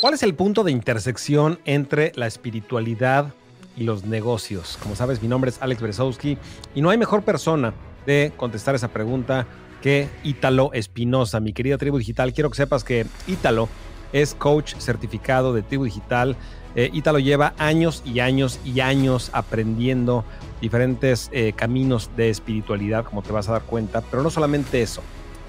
¿Cuál es el punto de intersección entre la espiritualidad y los negocios? Como sabes, mi nombre es Alex Beresowski y no hay mejor persona de contestar esa pregunta que Ítalo Espinosa, mi querida tribu digital. Quiero que sepas que Ítalo es coach certificado de tribu digital. Eh, Ítalo lleva años y años y años aprendiendo diferentes eh, caminos de espiritualidad, como te vas a dar cuenta, pero no solamente eso.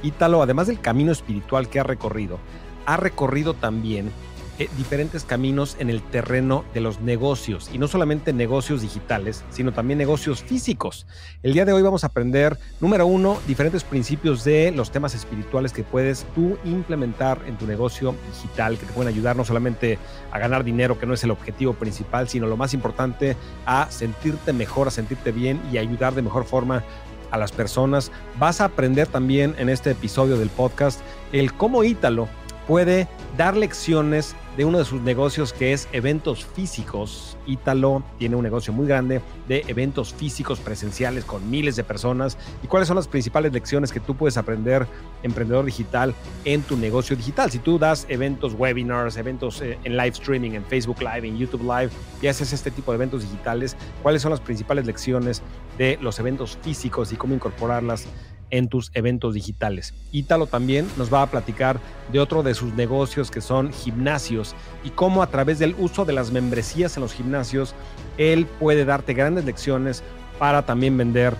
Ítalo, además del camino espiritual que ha recorrido, ha recorrido también eh, diferentes caminos en el terreno de los negocios y no solamente negocios digitales, sino también negocios físicos. El día de hoy vamos a aprender, número uno, diferentes principios de los temas espirituales que puedes tú implementar en tu negocio digital, que te pueden ayudar no solamente a ganar dinero, que no es el objetivo principal, sino lo más importante, a sentirte mejor, a sentirte bien y ayudar de mejor forma a las personas. Vas a aprender también en este episodio del podcast el cómo Ítalo puede dar lecciones de uno de sus negocios que es eventos físicos. Ítalo tiene un negocio muy grande de eventos físicos presenciales con miles de personas. ¿Y cuáles son las principales lecciones que tú puedes aprender, emprendedor digital, en tu negocio digital? Si tú das eventos, webinars, eventos eh, en live streaming, en Facebook Live, en YouTube Live, y haces este tipo de eventos digitales, ¿cuáles son las principales lecciones de los eventos físicos y cómo incorporarlas en tus eventos digitales. Ítalo también nos va a platicar de otro de sus negocios que son gimnasios y cómo a través del uso de las membresías en los gimnasios, él puede darte grandes lecciones para también vender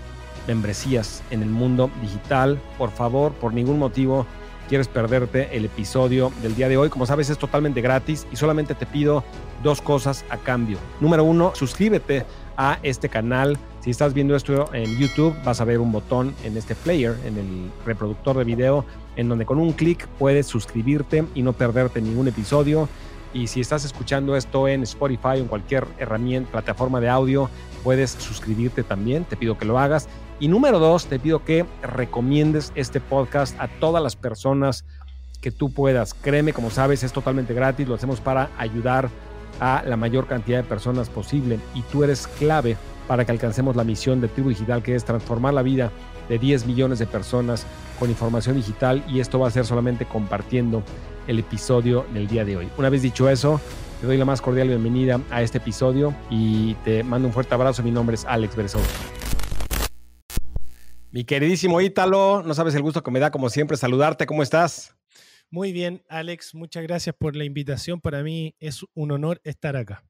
membresías en el mundo digital. Por favor, por ningún motivo quieres perderte el episodio del día de hoy. Como sabes, es totalmente gratis y solamente te pido dos cosas a cambio. Número uno, suscríbete a este canal. Si estás viendo esto en YouTube, vas a ver un botón en este player, en el reproductor de video, en donde con un clic puedes suscribirte y no perderte ningún episodio. Y si estás escuchando esto en Spotify o en cualquier herramienta, plataforma de audio, puedes suscribirte también. Te pido que lo hagas. Y número dos, te pido que recomiendes este podcast a todas las personas que tú puedas. Créeme, como sabes, es totalmente gratis. Lo hacemos para ayudar a la mayor cantidad de personas posible y tú eres clave para que alcancemos la misión de Tribu Digital que es transformar la vida de 10 millones de personas con información digital y esto va a ser solamente compartiendo el episodio del día de hoy. Una vez dicho eso, te doy la más cordial bienvenida a este episodio y te mando un fuerte abrazo. Mi nombre es Alex Beresov. Mi queridísimo Ítalo, no sabes el gusto que me da como siempre saludarte. ¿Cómo estás? Muy bien, Alex, muchas gracias por la invitación. Para mí es un honor estar acá.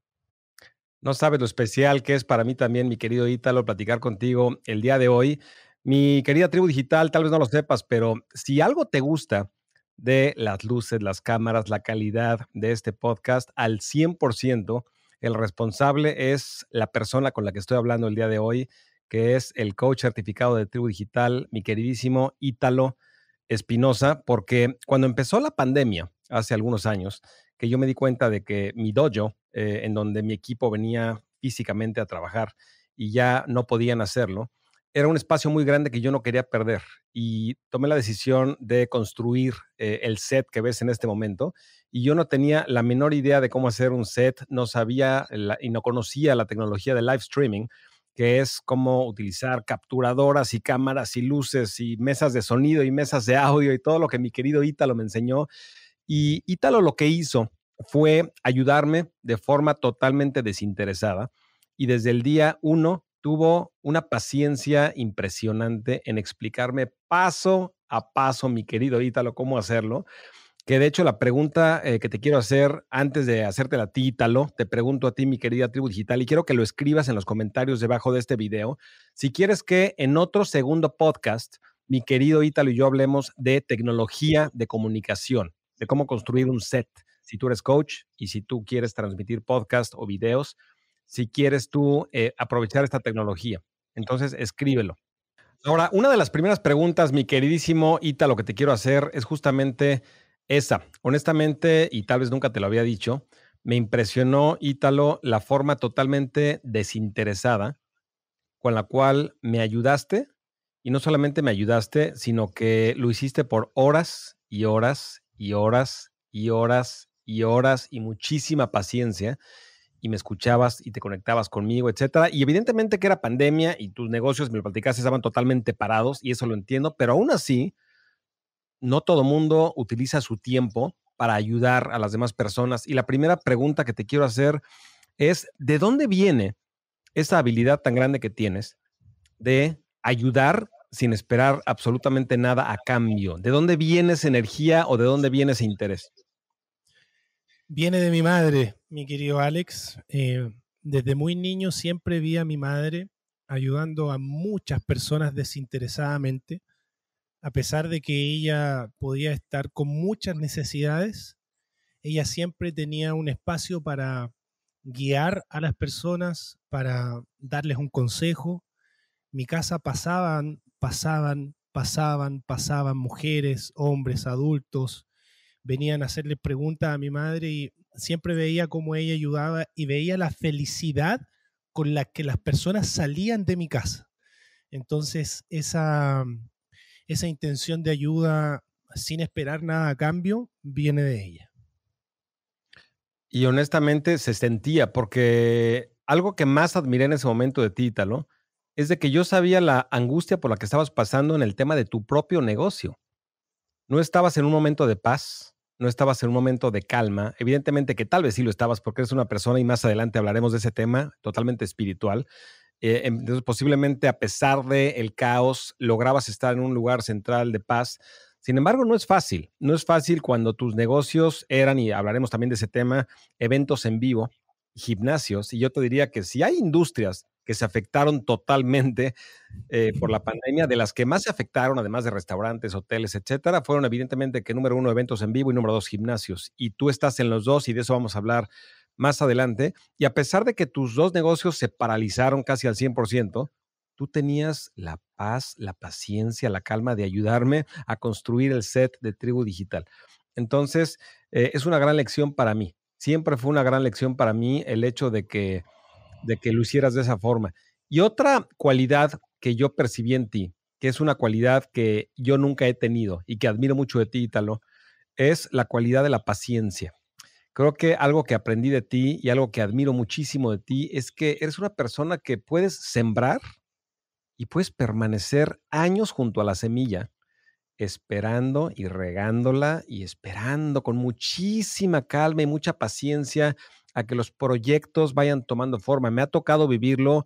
No sabes lo especial que es para mí también, mi querido Ítalo, platicar contigo el día de hoy. Mi querida tribu digital, tal vez no lo sepas, pero si algo te gusta de las luces, las cámaras, la calidad de este podcast, al 100%, el responsable es la persona con la que estoy hablando el día de hoy, que es el coach certificado de tribu digital, mi queridísimo Ítalo Espinosa, porque cuando empezó la pandemia, hace algunos años, que yo me di cuenta de que mi dojo, eh, en donde mi equipo venía físicamente a trabajar y ya no podían hacerlo, era un espacio muy grande que yo no quería perder. Y tomé la decisión de construir eh, el set que ves en este momento y yo no tenía la menor idea de cómo hacer un set, no sabía y no conocía la tecnología de live streaming, que es cómo utilizar capturadoras y cámaras y luces y mesas de sonido y mesas de audio y todo lo que mi querido Ítalo me enseñó. Y Ítalo lo que hizo fue ayudarme de forma totalmente desinteresada y desde el día uno tuvo una paciencia impresionante en explicarme paso a paso, mi querido Ítalo, cómo hacerlo que de hecho la pregunta eh, que te quiero hacer antes de hacerte la títalo, te pregunto a ti, mi querida tribu digital, y quiero que lo escribas en los comentarios debajo de este video. Si quieres que en otro segundo podcast, mi querido Ítalo y yo hablemos de tecnología de comunicación, de cómo construir un set. Si tú eres coach y si tú quieres transmitir podcast o videos, si quieres tú eh, aprovechar esta tecnología, entonces escríbelo. Ahora, una de las primeras preguntas, mi queridísimo Ítalo, que te quiero hacer es justamente esa, honestamente, y tal vez nunca te lo había dicho, me impresionó, Ítalo, la forma totalmente desinteresada con la cual me ayudaste. Y no solamente me ayudaste, sino que lo hiciste por horas y horas y horas y horas y horas y muchísima paciencia. Y me escuchabas y te conectabas conmigo, etcétera. Y evidentemente que era pandemia y tus negocios, me lo platicaste, estaban totalmente parados y eso lo entiendo, pero aún así, no todo mundo utiliza su tiempo para ayudar a las demás personas. Y la primera pregunta que te quiero hacer es, ¿de dónde viene esa habilidad tan grande que tienes de ayudar sin esperar absolutamente nada a cambio? ¿De dónde viene esa energía o de dónde viene ese interés? Viene de mi madre, mi querido Alex. Eh, desde muy niño siempre vi a mi madre ayudando a muchas personas desinteresadamente, a pesar de que ella podía estar con muchas necesidades, ella siempre tenía un espacio para guiar a las personas, para darles un consejo. Mi casa pasaban, pasaban, pasaban, pasaban mujeres, hombres, adultos, venían a hacerle preguntas a mi madre y siempre veía cómo ella ayudaba y veía la felicidad con la que las personas salían de mi casa. Entonces, esa, esa intención de ayuda sin esperar nada a cambio viene de ella. Y honestamente se sentía, porque algo que más admiré en ese momento de ti, Italo, es de que yo sabía la angustia por la que estabas pasando en el tema de tu propio negocio. No estabas en un momento de paz, no estabas en un momento de calma. Evidentemente que tal vez sí lo estabas porque eres una persona y más adelante hablaremos de ese tema totalmente espiritual. Eh, entonces, posiblemente a pesar del el caos, lograbas estar en un lugar central de paz. Sin embargo, no es fácil. No es fácil cuando tus negocios eran, y hablaremos también de ese tema, eventos en vivo, gimnasios. Y yo te diría que si hay industrias que se afectaron totalmente eh, por la pandemia, de las que más se afectaron, además de restaurantes, hoteles, etcétera, fueron evidentemente que número uno, eventos en vivo y número dos, gimnasios. Y tú estás en los dos y de eso vamos a hablar más adelante. Y a pesar de que tus dos negocios se paralizaron casi al 100%, tú tenías la paz, la paciencia, la calma de ayudarme a construir el set de Tribu Digital. Entonces, eh, es una gran lección para mí. Siempre fue una gran lección para mí el hecho de que de que lo hicieras de esa forma. Y otra cualidad que yo percibí en ti, que es una cualidad que yo nunca he tenido y que admiro mucho de ti, Ítalo, es la cualidad de la paciencia. Creo que algo que aprendí de ti y algo que admiro muchísimo de ti es que eres una persona que puedes sembrar y puedes permanecer años junto a la semilla, esperando y regándola y esperando con muchísima calma y mucha paciencia a que los proyectos vayan tomando forma. Me ha tocado vivirlo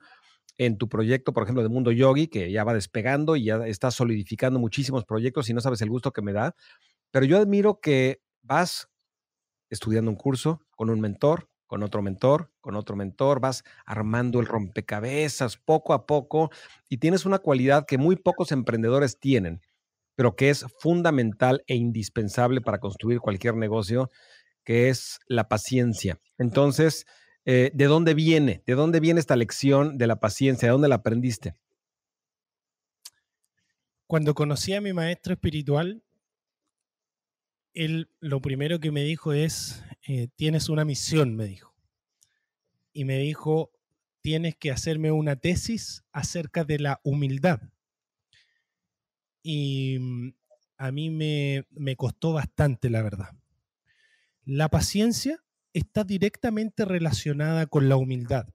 en tu proyecto, por ejemplo, de Mundo Yogi, que ya va despegando y ya está solidificando muchísimos proyectos y no sabes el gusto que me da. Pero yo admiro que vas estudiando un curso con un mentor, con otro mentor, con otro mentor, vas armando el rompecabezas poco a poco y tienes una cualidad que muy pocos emprendedores tienen, pero que es fundamental e indispensable para construir cualquier negocio que es la paciencia. Entonces, eh, ¿de dónde viene? ¿De dónde viene esta lección de la paciencia? ¿De dónde la aprendiste? Cuando conocí a mi maestro espiritual, él lo primero que me dijo es, eh, tienes una misión, me dijo. Y me dijo, tienes que hacerme una tesis acerca de la humildad. Y mm, a mí me, me costó bastante, la verdad la paciencia está directamente relacionada con la humildad,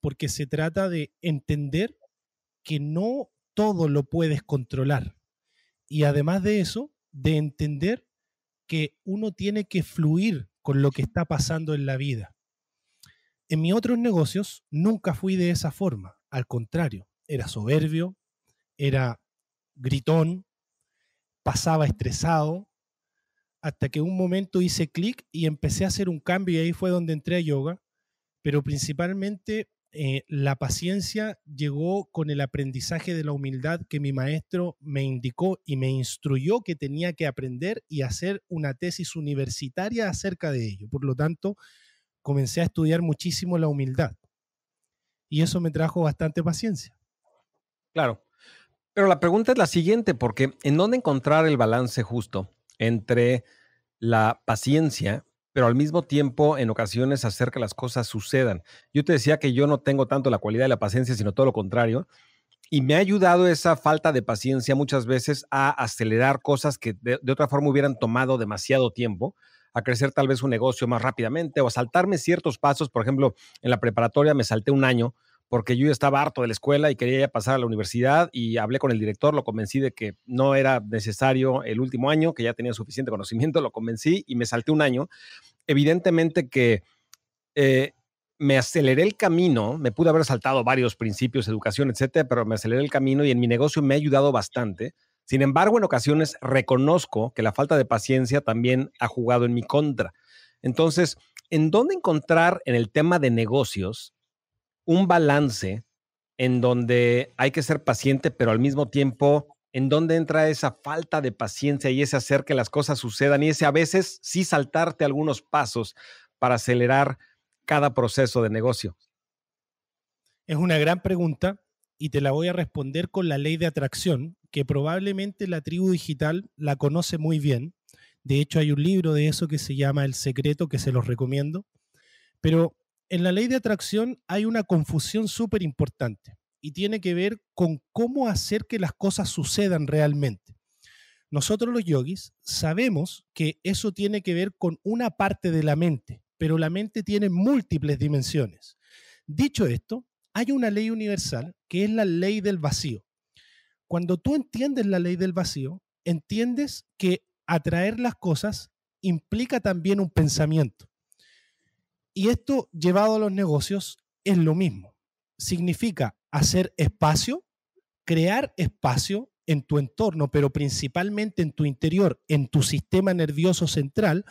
porque se trata de entender que no todo lo puedes controlar. Y además de eso, de entender que uno tiene que fluir con lo que está pasando en la vida. En mis otros negocios nunca fui de esa forma, al contrario, era soberbio, era gritón, pasaba estresado, hasta que un momento hice clic y empecé a hacer un cambio y ahí fue donde entré a yoga, pero principalmente eh, la paciencia llegó con el aprendizaje de la humildad que mi maestro me indicó y me instruyó que tenía que aprender y hacer una tesis universitaria acerca de ello. Por lo tanto, comencé a estudiar muchísimo la humildad y eso me trajo bastante paciencia. Claro. Pero la pregunta es la siguiente, porque ¿en dónde encontrar el balance justo entre la paciencia, pero al mismo tiempo en ocasiones hacer que las cosas sucedan. Yo te decía que yo no tengo tanto la cualidad de la paciencia, sino todo lo contrario. Y me ha ayudado esa falta de paciencia muchas veces a acelerar cosas que de, otra forma hubieran tomado demasiado tiempo, a crecer tal vez un negocio más rápidamente o a saltarme ciertos pasos. Por ejemplo, en la preparatoria me salté un año porque yo estaba harto de la escuela y quería ya pasar a la universidad y hablé con el director, lo convencí de que no era necesario el último año, que ya tenía suficiente conocimiento, lo convencí y me salté un año. Evidentemente que eh, me aceleré el camino, me pude haber saltado varios principios, educación, etcétera, pero me aceleré el camino y en mi negocio me ha ayudado bastante. Sin embargo, en ocasiones reconozco que la falta de paciencia también ha jugado en mi contra. Entonces, ¿en dónde encontrar en el tema de negocios un balance en donde hay que ser paciente, pero al mismo tiempo, en dónde entra esa falta de paciencia y ese hacer que las cosas sucedan y ese a veces sí saltarte algunos pasos para acelerar cada proceso de negocio? Es una gran pregunta y te la voy a responder con la ley de atracción, que probablemente la tribu digital la conoce muy bien. De hecho, hay un libro de eso que se llama El Secreto, que se los recomiendo. Pero en la ley de atracción hay una confusión súper importante y tiene que ver con cómo hacer que las cosas sucedan realmente. Nosotros los yogis sabemos que eso tiene que ver con una parte de la mente, pero la mente tiene múltiples dimensiones. Dicho esto, hay una ley universal que es la ley del vacío. Cuando tú entiendes la ley del vacío, entiendes que atraer las cosas implica también un pensamiento. Y esto llevado a los negocios es lo mismo. Significa hacer espacio, crear espacio en tu entorno, pero principalmente en tu interior, en tu sistema nervioso central,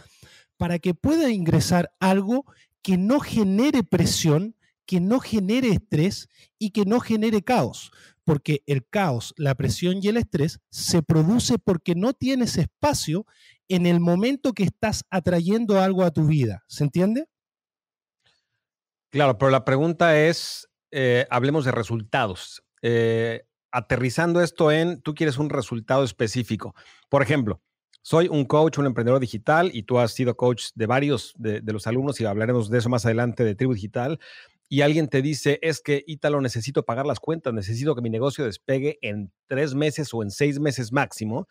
para que pueda ingresar algo que no genere presión, que no genere estrés y que no genere caos. Porque el caos, la presión y el estrés se produce porque no tienes espacio en el momento que estás atrayendo algo a tu vida. ¿Se entiende? Claro, pero la pregunta es, eh, hablemos de resultados. Eh, aterrizando esto en, tú quieres un resultado específico. Por ejemplo, soy un coach, un emprendedor digital y tú has sido coach de varios de, los alumnos y hablaremos de eso más adelante de Tribu Digital. Y alguien te dice, es que Ítalo, necesito pagar las cuentas, necesito que mi negocio despegue en tres meses o en seis meses máximo.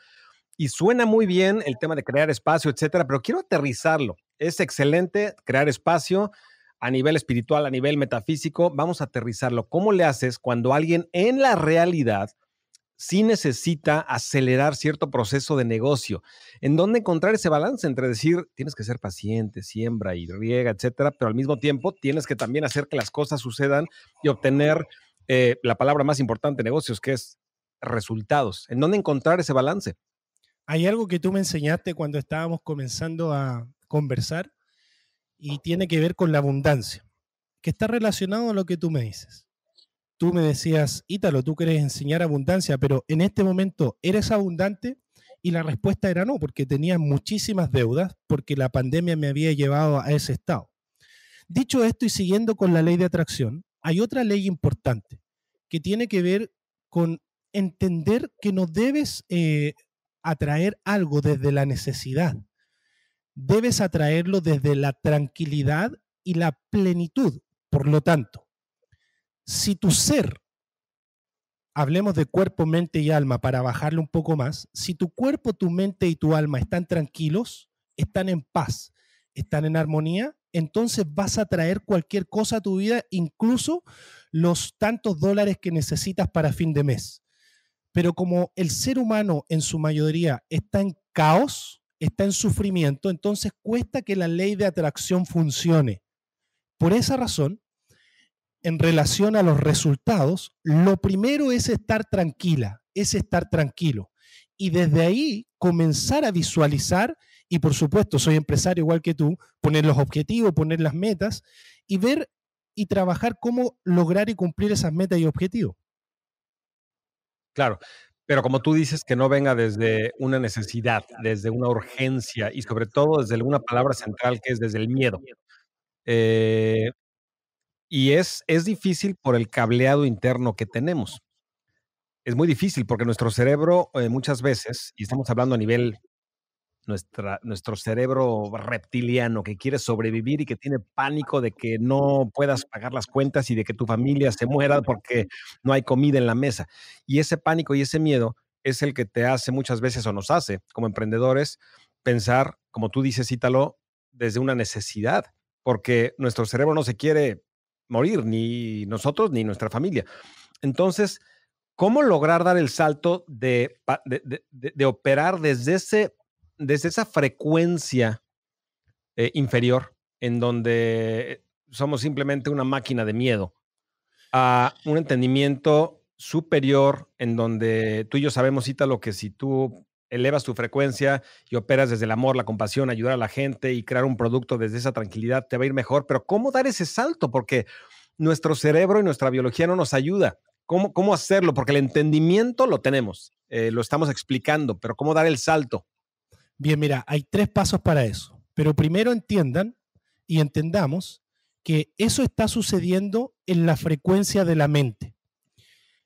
Y suena muy bien el tema de crear espacio, etcétera, pero quiero aterrizarlo. Es excelente crear espacio, a nivel espiritual, a nivel metafísico, vamos a aterrizarlo. ¿Cómo le haces cuando alguien en la realidad sí necesita acelerar cierto proceso de negocio? ¿En dónde encontrar ese balance entre decir, tienes que ser paciente, siembra y riega, etcétera, pero al mismo tiempo tienes que también hacer que las cosas sucedan y obtener eh, la palabra más importante de negocios, que es resultados? ¿En dónde encontrar ese balance? Hay algo que tú me enseñaste cuando estábamos comenzando a conversar y tiene que ver con la abundancia, que está relacionado a lo que tú me dices. Tú me decías, Ítalo, tú quieres enseñar abundancia, pero en este momento, ¿eres abundante? Y la respuesta era no, porque tenía muchísimas deudas, porque la pandemia me había llevado a ese estado. Dicho esto y siguiendo con la ley de atracción, hay otra ley importante que tiene que ver con entender que no debes eh, atraer algo desde la necesidad, debes atraerlo desde la tranquilidad y la plenitud. Por lo tanto, si tu ser, hablemos de cuerpo, mente y alma para bajarle un poco más, si tu cuerpo, tu mente y tu alma están tranquilos, están en paz, están en armonía, entonces vas a traer cualquier cosa a tu vida, incluso los tantos dólares que necesitas para fin de mes. Pero como el ser humano en su mayoría está en caos, está en sufrimiento, entonces cuesta que la ley de atracción funcione. Por esa razón, en relación a los resultados, lo primero es estar tranquila, es estar tranquilo. Y desde ahí comenzar a visualizar, y por supuesto soy empresario igual que tú, poner los objetivos, poner las metas y ver y trabajar cómo lograr y cumplir esas metas y objetivos. Claro, pero como tú dices, que no venga desde una necesidad, desde una urgencia y sobre todo desde una palabra central que es desde el miedo. Eh, y es, es difícil por el cableado interno que tenemos. Es muy difícil porque nuestro cerebro eh, muchas veces, y estamos hablando a nivel nuestra, nuestro cerebro reptiliano que quiere sobrevivir y que tiene pánico de que no puedas pagar las cuentas y de que tu familia se muera porque no hay comida en la mesa. Y ese pánico y ese miedo es el que te hace muchas veces o nos hace como emprendedores pensar, como tú dices, Ítalo, desde una necesidad, porque nuestro cerebro no se quiere morir, ni nosotros ni nuestra familia. Entonces, ¿cómo lograr dar el salto de, de, operar desde, ese, desde esa frecuencia eh, inferior, en donde somos simplemente una máquina de miedo, a un entendimiento superior en donde tú y yo sabemos, lo que si tú elevas tu frecuencia y operas desde el amor, la compasión, ayudar a la gente y crear un producto desde esa tranquilidad, te va a ir mejor. Pero ¿cómo dar ese salto? Porque nuestro cerebro y nuestra biología no nos ayuda. ¿Cómo, cómo hacerlo? Porque el entendimiento lo tenemos, eh, lo estamos explicando, pero ¿cómo dar el salto? Bien, mira, hay tres pasos para eso. Pero primero entiendan y entendamos que eso está sucediendo en la frecuencia de la mente.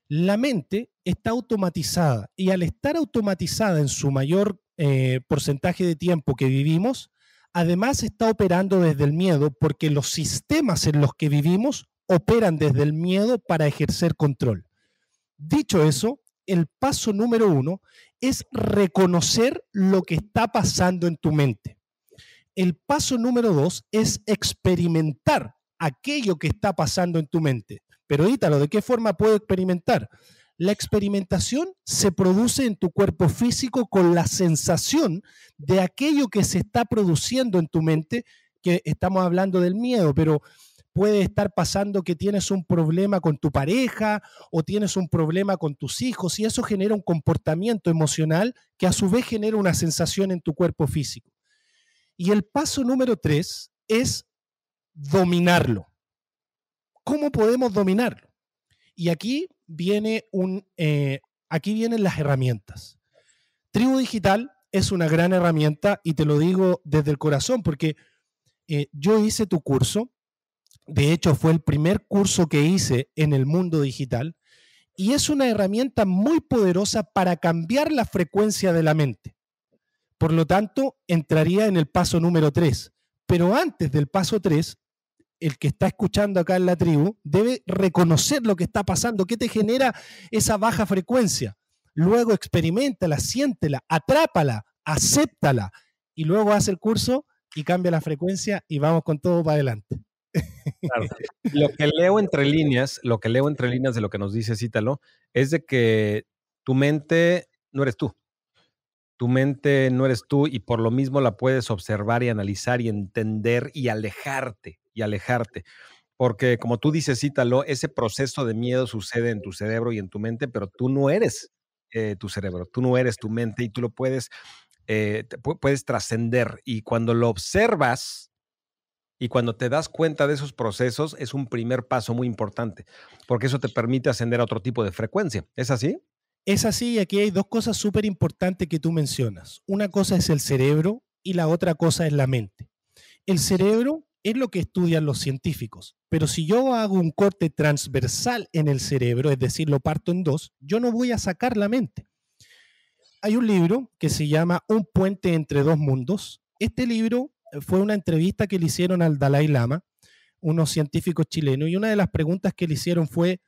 La mente está automatizada y al estar automatizada en su mayor eh, porcentaje de tiempo que vivimos, además está operando desde el miedo porque los sistemas en los que vivimos operan desde el miedo para ejercer control. Dicho eso, el paso número uno es reconocer lo que está pasando en tu mente. El paso número dos es experimentar aquello que está pasando en tu mente. Pero Ítalo, ¿de qué forma puedo experimentar? La experimentación se produce en tu cuerpo físico con la sensación de aquello que se está produciendo en tu mente, que estamos hablando del miedo, pero puede estar pasando que tienes un problema con tu pareja o tienes un problema con tus hijos y eso genera un comportamiento emocional que a su vez genera una sensación en tu cuerpo físico. Y el paso número tres es dominarlo. ¿Cómo podemos dominarlo? Y aquí viene un, eh, aquí vienen las herramientas. Tribu Digital es una gran herramienta y te lo digo desde el corazón porque eh, yo hice tu curso. De hecho, fue el primer curso que hice en el mundo digital y es una herramienta muy poderosa para cambiar la frecuencia de la mente. Por lo tanto, entraría en el paso número 3. Pero antes del paso 3, el que está escuchando acá en la tribu debe reconocer lo que está pasando, qué te genera esa baja frecuencia. Luego experimentala, siéntela, atrápala, acéptala y luego hace el curso y cambia la frecuencia y vamos con todo para adelante. Lo que leo entre líneas, lo que leo entre líneas de lo que nos dice Cítalo, es de que tu mente no eres tú. Tu mente no eres tú y por lo mismo la puedes observar y analizar y entender y alejarte y alejarte. Porque como tú dices, Cítalo, ese proceso de miedo sucede en tu cerebro y en tu mente, pero tú no eres eh, tu cerebro, tú no eres tu mente y tú lo puedes, eh, puedes trascender. Y cuando lo observas y cuando te das cuenta de esos procesos, es un primer paso muy importante, porque eso te permite ascender a otro tipo de frecuencia. ¿Es así? Es así y aquí hay dos cosas súper importantes que tú mencionas. Una cosa es el cerebro y la otra cosa es la mente. El cerebro es lo que estudian los científicos. Pero si yo hago un corte transversal en el cerebro, es decir, lo parto en dos, yo no voy a sacar la mente. Hay un libro que se llama Un puente entre dos mundos. Este libro fue una entrevista que le hicieron al Dalai Lama, unos científicos chilenos, y una de las preguntas que le hicieron fue,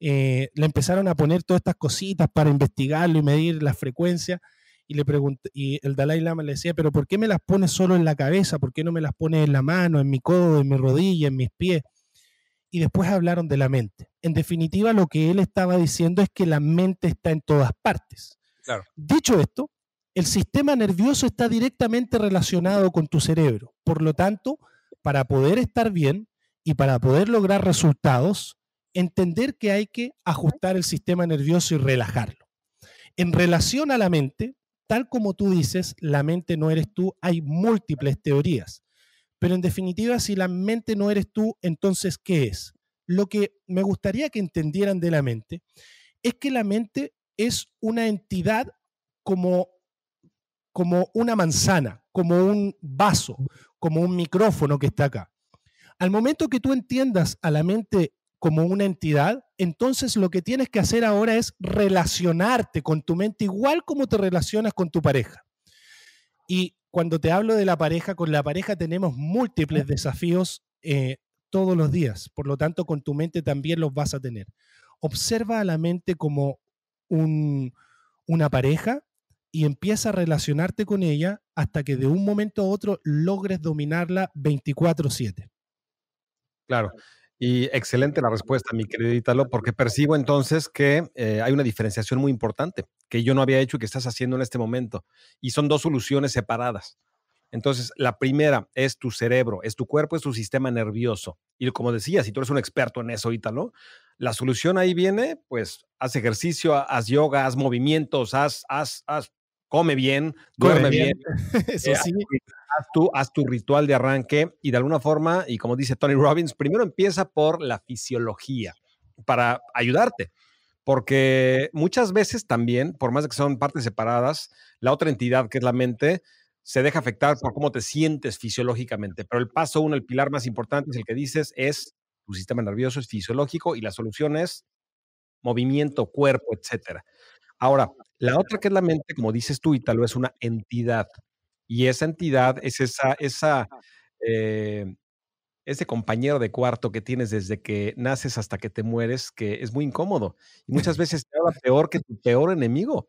eh, le empezaron a poner todas estas cositas para investigarlo y medir la frecuencia y le pregunté, y el Dalai Lama le decía, pero ¿por qué me las pones solo en la cabeza? ¿Por qué no me las pones en la mano, en mi codo, en mi rodilla, en mis pies? Y después hablaron de la mente. En definitiva, lo que él estaba diciendo es que la mente está en todas partes. Dicho esto, el sistema nervioso está directamente relacionado con tu cerebro. Por lo tanto, para poder estar bien y para poder lograr resultados, entender que hay que ajustar el sistema nervioso y relajarlo. En relación a la mente, tal como tú dices, la mente no eres tú, hay múltiples teorías. Pero en definitiva, si la mente no eres tú, entonces, ¿qué es? Lo que me gustaría que entendieran de la mente es que la mente es una entidad como, como una manzana, como un vaso, como un micrófono que está acá. Al momento que tú entiendas a la mente como una entidad, entonces lo que tienes que hacer ahora es relacionarte con tu mente igual como te relacionas con tu pareja. Y cuando te hablo de la pareja, con la pareja tenemos múltiples desafíos eh, todos los días, por lo tanto con tu mente también los vas a tener. Observa a la mente como una pareja y empieza a relacionarte con ella hasta que de un momento a otro logres dominarla 24/7. Claro. Y excelente la respuesta, mi querido Ítalo, porque percibo entonces que eh, hay una diferenciación muy importante que yo no había hecho y que estás haciendo en este momento. Y son dos soluciones separadas. Entonces, la primera es tu cerebro, es tu cuerpo, es tu sistema nervioso. Y como decía, si tú eres un experto en eso, Ítalo, la solución ahí viene, pues haz ejercicio, haz yoga, haz movimientos, haz, haz, haz come bien, duerme bien. Eso eh, sí. Haz tu, haz tu ritual de arranque y de alguna forma, y como dice Tony Robbins, primero empieza por la fisiología para ayudarte. Porque muchas veces también, por más de que son partes separadas, la otra entidad, que es la mente, se deja afectar por cómo te sientes fisiológicamente. Pero el paso uno, el pilar más importante es el que dices, es tu sistema nervioso es fisiológico y la solución es movimiento, cuerpo, etcétera. Ahora, la otra que es la mente, como dices tú, Italo, es una entidad. Y esa entidad es esa, esa, eh, ese compañero de cuarto que tienes desde que naces hasta que te mueres, que es muy incómodo. Y muchas veces te habla peor que tu peor enemigo.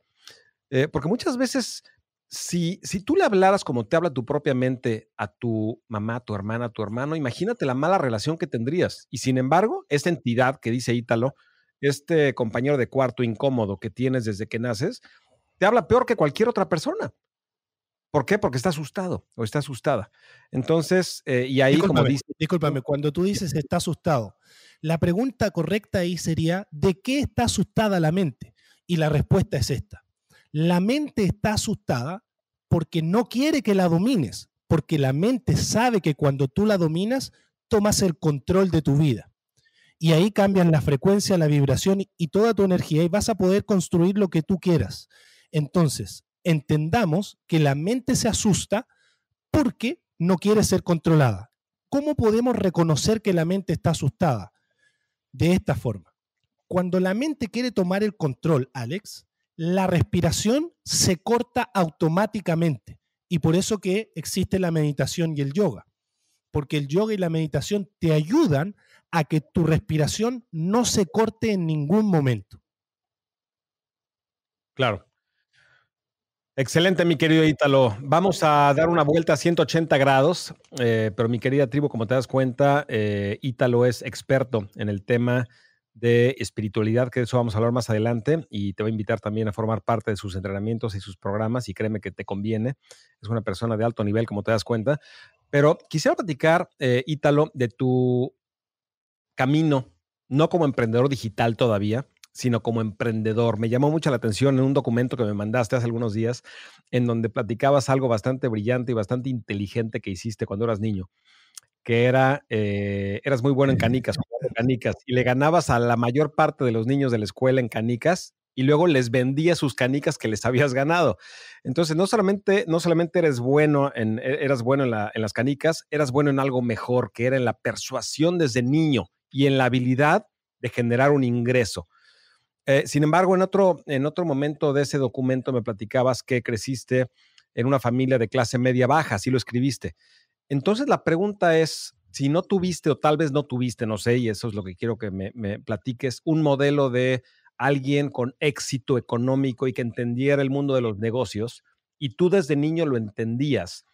Eh, porque muchas veces si, si tú le hablaras como te habla tu propia mente a tu mamá, tu hermana, tu hermano, imagínate la mala relación que tendrías. Y sin embargo, esta entidad que dice Ítalo, este compañero de cuarto incómodo que tienes desde que naces, te habla peor que cualquier otra persona. ¿Por qué? Porque está asustado o está asustada. Entonces, eh, y ahí como dice... Discúlpame, cuando tú dices está asustado, la pregunta correcta ahí sería, ¿de qué está asustada la mente? Y la respuesta es esta la mente está asustada porque no quiere que la domines, porque la mente sabe que cuando tú la dominas, tomas el control de tu vida. Y ahí cambian la frecuencia, la vibración y toda tu energía y vas a poder construir lo que tú quieras. Entonces, entendamos que la mente se asusta porque no quiere ser controlada. ¿Cómo podemos reconocer que la mente está asustada? De esta forma. Cuando la mente quiere tomar el control, Alex, la respiración se corta automáticamente. Y por eso que existe la meditación y el yoga. Porque el yoga y la meditación te ayudan a que tu respiración no se corte en ningún momento. Claro. Excelente, mi querido Ítalo. Vamos a dar una vuelta a 180 grados, eh, pero mi querida tribu, como te das cuenta, eh, Ítalo es experto en el tema de espiritualidad, que de eso vamos a hablar más adelante, y te voy a invitar también a formar parte de sus entrenamientos y sus programas, y créeme que te conviene. Es una persona de alto nivel, como te das cuenta. Pero quisiera platicar, eh, Ítalo, de tu camino, no como emprendedor digital todavía, sino como emprendedor. Me llamó mucho la atención en un documento que me mandaste hace algunos días, en donde platicabas algo bastante brillante y bastante inteligente que hiciste cuando eras niño que era, eh, eras muy bueno en canicas, canicas, y le ganabas a la mayor parte de los niños de la escuela en canicas, y luego les vendías sus canicas que les habías ganado. Entonces, no solamente, no solamente eres bueno en, e, eras bueno en, las canicas, eras bueno en algo mejor, que era en la persuasión desde niño y en la habilidad de generar un ingreso. Eh, sin embargo, en otro, en otro momento de ese documento me platicabas que creciste en una familia de clase media baja, así lo escribiste. Entonces la pregunta es, si no tuviste o tal vez no tuviste, no sé, y eso es lo que quiero que me, platiques, un modelo de alguien con éxito económico y que entendiera el mundo de los negocios, y tú desde niño lo entendías.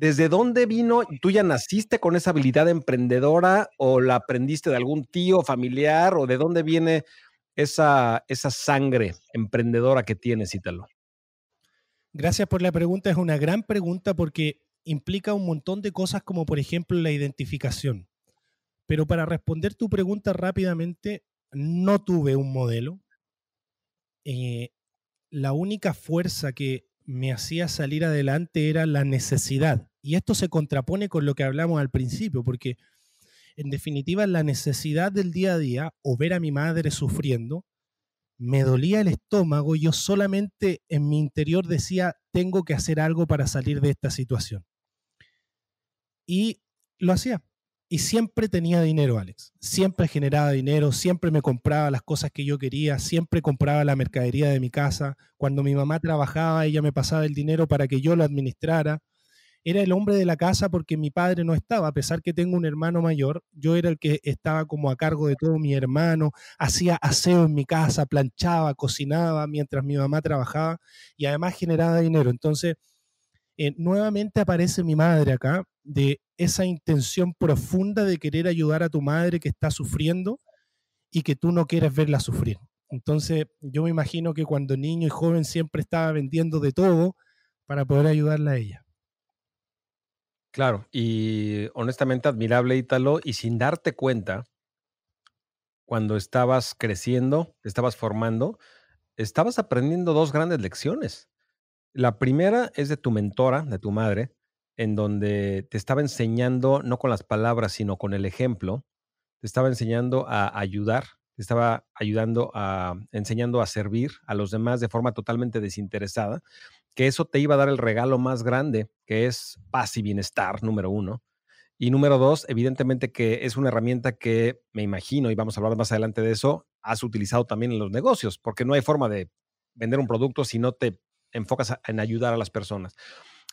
¿Desde dónde vino? ¿Tú ya naciste con esa habilidad emprendedora o la aprendiste de algún tío familiar o de dónde viene esa, esa sangre emprendedora que tienes, Ítalo? Gracias por la pregunta. Es una gran pregunta porque implica un montón de cosas como por ejemplo la identificación. Pero para responder tu pregunta rápidamente, no tuve un modelo. Eh, la única fuerza que me hacía salir adelante era la necesidad. Y esto se contrapone con lo que hablamos al principio, porque en definitiva la necesidad del día a día o ver a mi madre sufriendo me dolía el estómago, yo solamente en mi interior decía, tengo que hacer algo para salir de esta situación. Y lo hacía. Y siempre tenía dinero, Alex. Siempre generaba dinero, siempre me compraba las cosas que yo quería, siempre compraba la mercadería de mi casa. Cuando mi mamá trabajaba, ella me pasaba el dinero para que yo lo administrara. Era el hombre de la casa porque mi padre no estaba, a pesar que tengo un hermano mayor, yo era el que estaba como a cargo de todo mi hermano, hacía aseo en mi casa, planchaba, cocinaba mientras mi mamá trabajaba y además generaba dinero. Entonces, eh, nuevamente aparece mi madre acá de esa intención profunda de querer ayudar a tu madre que está sufriendo y que tú no quieres verla sufrir. Entonces, yo me imagino que cuando niño y joven siempre estaba vendiendo de todo para poder ayudarla a ella. Claro, y honestamente admirable, Ítalo, y sin darte cuenta, cuando estabas creciendo, estabas formando, estabas aprendiendo dos grandes lecciones. La primera es de tu mentora, de tu madre, en donde te estaba enseñando, no con las palabras, sino con el ejemplo, te estaba enseñando a ayudar, te estaba ayudando a, enseñando a servir a los demás de forma totalmente desinteresada, que eso te iba a dar el regalo más grande, que es paz y bienestar, número uno. Y número dos, evidentemente que es una herramienta que me imagino, y vamos a hablar más adelante de eso, has utilizado también en los negocios, porque no hay forma de vender un producto si no te enfocas en ayudar a las personas.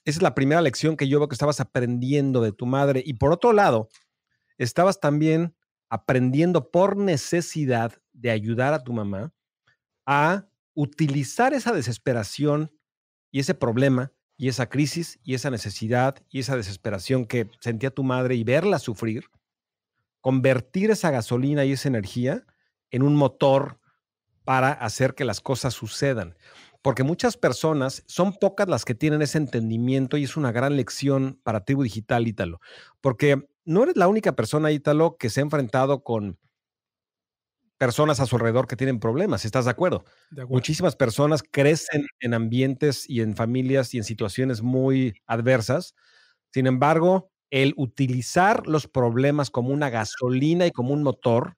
Esa es la primera lección que yo veo que estabas aprendiendo de tu madre. Y por otro lado, estabas también aprendiendo por necesidad de ayudar a tu mamá a utilizar esa desesperación y ese problema y esa crisis y esa necesidad y esa desesperación que sentía tu madre y verla sufrir, convertir esa gasolina y esa energía en un motor para hacer que las cosas sucedan. Porque muchas personas, son pocas las que tienen ese entendimiento y es una gran lección para Tribu Digital Ítalo. Porque no eres la única persona, Ítalo, que se ha enfrentado con personas a su alrededor que tienen problemas, ¿estás de acuerdo? Muchísimas personas crecen en ambientes y en familias y en situaciones muy adversas. Sin embargo, el utilizar los problemas como una gasolina y como un motor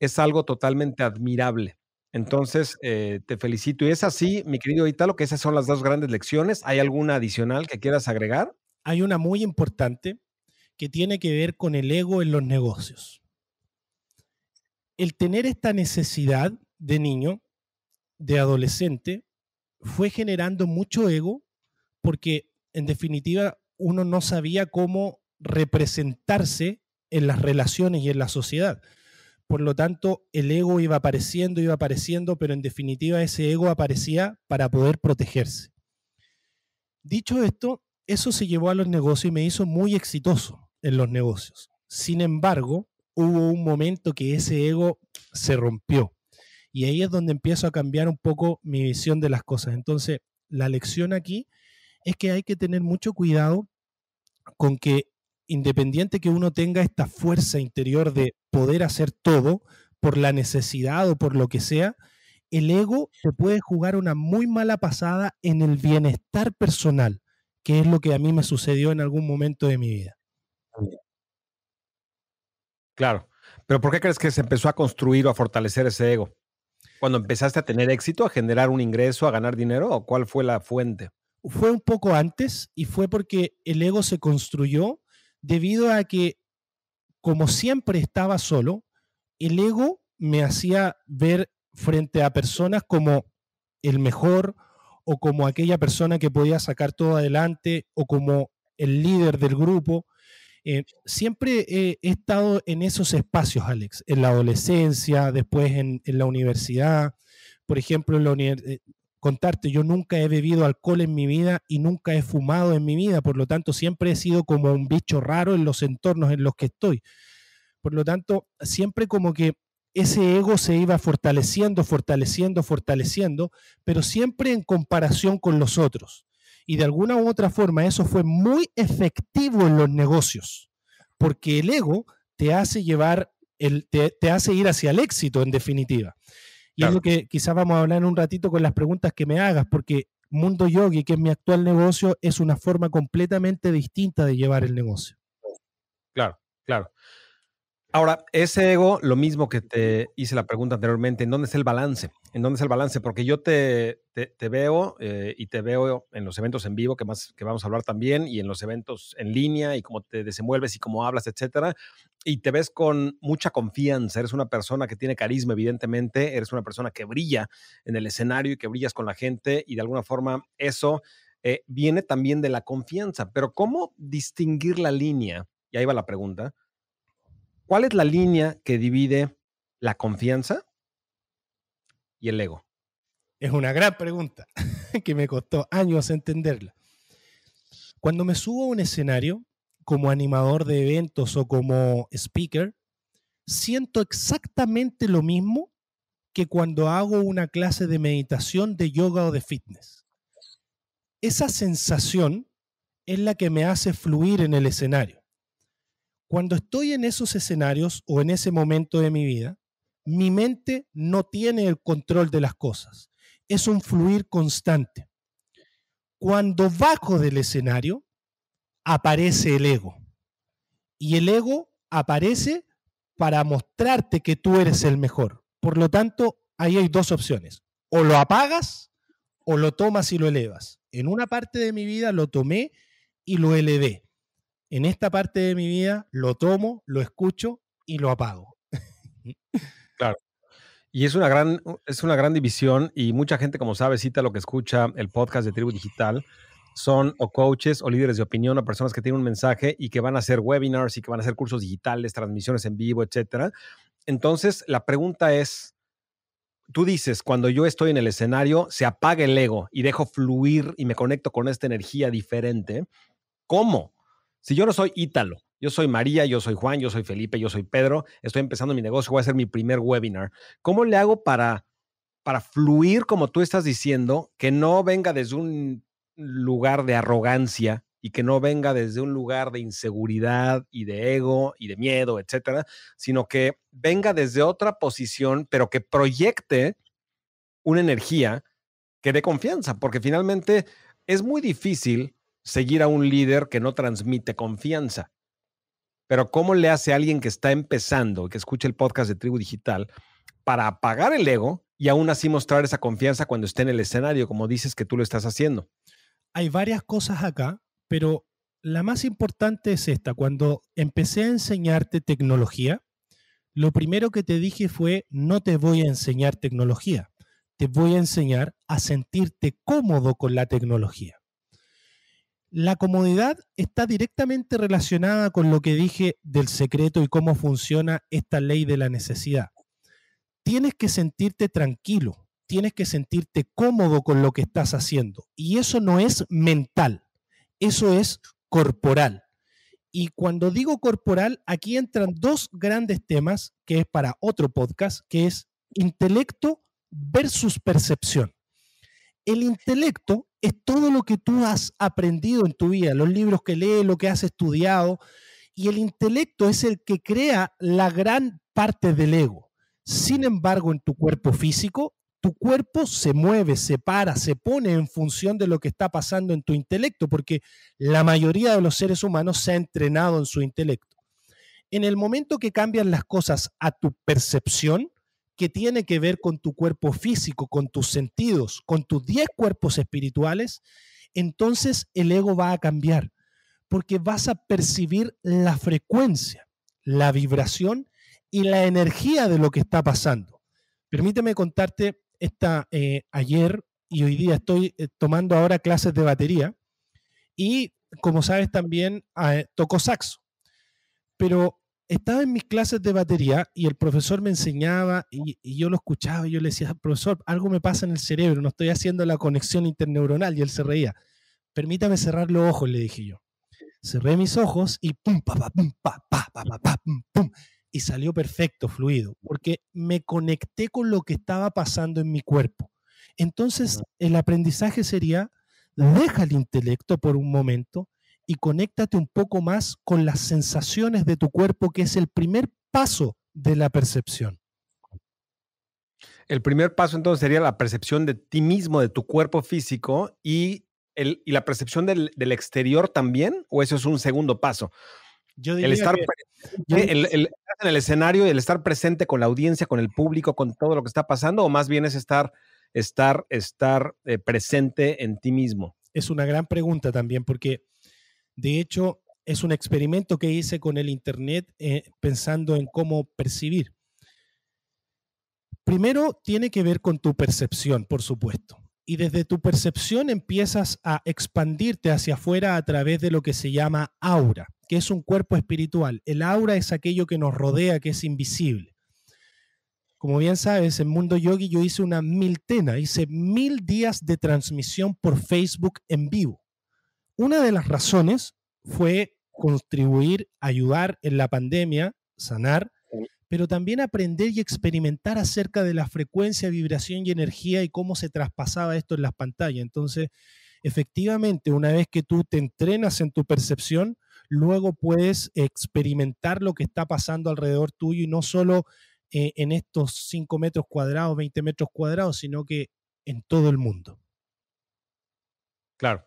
es algo totalmente admirable. Entonces, eh, te felicito. Y es así, mi querido Ítalo, que esas son las dos grandes lecciones. ¿Hay alguna adicional que quieras agregar? Hay una muy importante que tiene que ver con el ego en los negocios el tener esta necesidad de niño, de adolescente, fue generando mucho ego porque en definitiva uno no sabía cómo representarse en las relaciones y en la sociedad. Por lo tanto, el ego iba apareciendo, iba apareciendo, pero en definitiva ese ego aparecía para poder protegerse. Dicho esto, eso se llevó a los negocios y me hizo muy exitoso en los negocios. Sin embargo, hubo un momento que ese ego se rompió. Y ahí es donde empiezo a cambiar un poco mi visión de las cosas. Entonces, la lección aquí es que hay que tener mucho cuidado con que independiente que uno tenga esta fuerza interior de poder hacer todo por la necesidad o por lo que sea, el ego se puede jugar una muy mala pasada en el bienestar personal, que es lo que a mí me sucedió en algún momento de mi vida. Claro. Pero ¿por qué crees que se empezó a construir o a fortalecer ese ego? ¿Cuando empezaste a tener éxito, a generar un ingreso, a ganar dinero? ¿O cuál fue la fuente? Fue un poco antes y fue porque el ego se construyó debido a que, como siempre estaba solo, el ego me hacía ver frente a personas como el mejor o como aquella persona que podía sacar todo adelante o como el líder del grupo. Eh, siempre he estado en esos espacios, Alex, en la adolescencia, después en, la universidad. Por ejemplo, eh, contarte, yo nunca he bebido alcohol en mi vida y nunca he fumado en mi vida, por lo tanto, siempre he sido como un bicho raro en los entornos en los que estoy. Por lo tanto, siempre como que ese ego se iba fortaleciendo, fortaleciendo, fortaleciendo, pero siempre en comparación con los otros. Y de alguna u otra forma eso fue muy efectivo en los negocios, porque el ego te hace llevar, el, te, hace ir hacia el éxito en definitiva. Y es lo que quizás vamos a hablar en un ratito con las preguntas que me hagas, porque Mundo Yogi, que es mi actual negocio, es una forma completamente distinta de llevar el negocio. Claro, claro. Ahora, ese ego, lo mismo que te hice la pregunta anteriormente, ¿en dónde está el balance? ¿En dónde está el balance? Porque yo te, te, veo eh, y te veo en los eventos en vivo, que, más, que vamos a hablar también, y en los eventos en línea, y cómo te desenvuelves y cómo hablas, etcétera. Y te ves con mucha confianza. Eres una persona que tiene carisma, evidentemente. Eres una persona que brilla en el escenario y que brillas con la gente, y de alguna forma eso eh, viene también de la confianza. Pero, ¿cómo distinguir la línea? Y ahí va la pregunta ¿Cuál es la línea que divide la confianza y el ego? Es una gran pregunta que me costó años entenderla. Cuando me subo a un escenario, como animador de eventos o como speaker, siento exactamente lo mismo que cuando hago una clase de meditación, de yoga o de fitness. Esa sensación es la que me hace fluir en el escenario. Cuando estoy en esos escenarios o en ese momento de mi vida, mi mente no tiene el control de las cosas. Es un fluir constante. Cuando bajo del escenario, aparece el ego. Y el ego aparece para mostrarte que tú eres el mejor. Por lo tanto, ahí hay dos opciones. O lo apagas o lo tomas y lo elevas. En una parte de mi vida lo tomé y lo elevé. En esta parte de mi vida lo tomo, lo escucho y lo apago. Claro. Y es una gran, es una gran división y mucha gente, como sabe, cita lo que escucha el podcast de Tribu Digital son o coaches o líderes de opinión o personas que tienen un mensaje y que van a hacer webinars y que van a hacer cursos digitales, transmisiones en vivo, etcétera. Entonces, la pregunta es, tú dices, cuando yo estoy en el escenario, se apaga el ego y dejo fluir y me conecto con esta energía diferente. ¿Cómo? Si yo no soy Ítalo, yo soy María, yo soy Juan, yo soy Felipe, yo soy Pedro, estoy empezando mi negocio, voy a hacer mi primer webinar. ¿Cómo le hago para, para fluir como tú estás diciendo, que no venga desde un lugar de arrogancia y que no venga desde un lugar de inseguridad y de ego y de miedo, etcétera, sino que venga desde otra posición, pero que proyecte una energía que dé confianza, porque finalmente es muy difícil seguir a un líder que no transmite confianza. Pero ¿cómo le hace a alguien que está empezando, que escuche el podcast de Tribu Digital, para apagar el ego y aún así mostrar esa confianza cuando esté en el escenario, como dices que tú lo estás haciendo? hay varias cosas acá, pero la más importante es esta. Cuando empecé a enseñarte tecnología, lo primero que te dije fue, no te voy a enseñar tecnología, te voy a enseñar a sentirte cómodo con la tecnología. La comodidad está directamente relacionada con lo que dije del secreto y cómo funciona esta ley de la necesidad. Tienes que sentirte tranquilo, tienes que sentirte cómodo con lo que estás haciendo. Y eso no es mental, eso es corporal. Y cuando digo corporal, aquí entran dos grandes temas, que es para otro podcast, que es intelecto versus percepción. El intelecto es todo lo que tú has aprendido en tu vida, los libros que lees, lo que has estudiado, y el intelecto es el que crea la gran parte del ego. Sin embargo, en tu cuerpo físico, tu cuerpo se mueve, se para, se pone en función de lo que está pasando en tu intelecto, porque la mayoría de los seres humanos se ha entrenado en su intelecto. En el momento que cambian las cosas a tu percepción, que tiene que ver con tu cuerpo físico, con tus sentidos, con tus 10 cuerpos espirituales, entonces el ego va a cambiar, porque vas a percibir la frecuencia, la vibración y la energía de lo que está pasando. Permíteme contarte esta, eh, ayer y hoy día estoy eh, tomando ahora clases de batería y como sabes también ah, toco saxo. Pero estaba en mis clases de batería y el profesor me enseñaba y, y, yo lo escuchaba y yo le decía, profesor, algo me pasa en el cerebro, no estoy haciendo la conexión interneuronal y él se reía. Permítame cerrar los ojos, le dije yo. Cerré mis ojos y pum, pa, pa, pum, pa, pa, pa, pa, pa, pum, pum y salió perfecto, fluido, porque me conecté con lo que estaba pasando en mi cuerpo. Entonces, el aprendizaje sería, deja el intelecto por un momento y conéctate un poco más con las sensaciones de tu cuerpo, que es el primer paso de la percepción. El primer paso entonces sería la percepción de ti mismo, de tu cuerpo físico y, el, y la percepción del, del, exterior también, o eso es un segundo paso. Yo el estar el, el, en el escenario y el estar presente con la audiencia, con el público, con todo lo que está pasando, o más bien es estar, estar, estar eh, presente en ti mismo? Es una gran pregunta también, porque de hecho es un experimento que hice con el Internet eh, pensando en cómo percibir. Primero tiene que ver con tu percepción, por supuesto y desde tu percepción empiezas a expandirte hacia afuera a través de lo que se llama aura, que es un cuerpo espiritual. El aura es aquello que nos rodea, que es invisible. Como bien sabes, en Mundo Yogi yo hice una miltena, hice mil días de transmisión por Facebook en vivo. Una de las razones fue contribuir, ayudar en la pandemia, sanar, pero también aprender y experimentar acerca de la frecuencia, vibración y energía y cómo se traspasaba esto en las pantallas. Entonces, efectivamente, una vez que tú te entrenas en tu percepción, luego puedes experimentar lo que está pasando alrededor tuyo y no solo eh, en estos 5 metros cuadrados, 20 metros cuadrados, sino que en todo el mundo. Claro.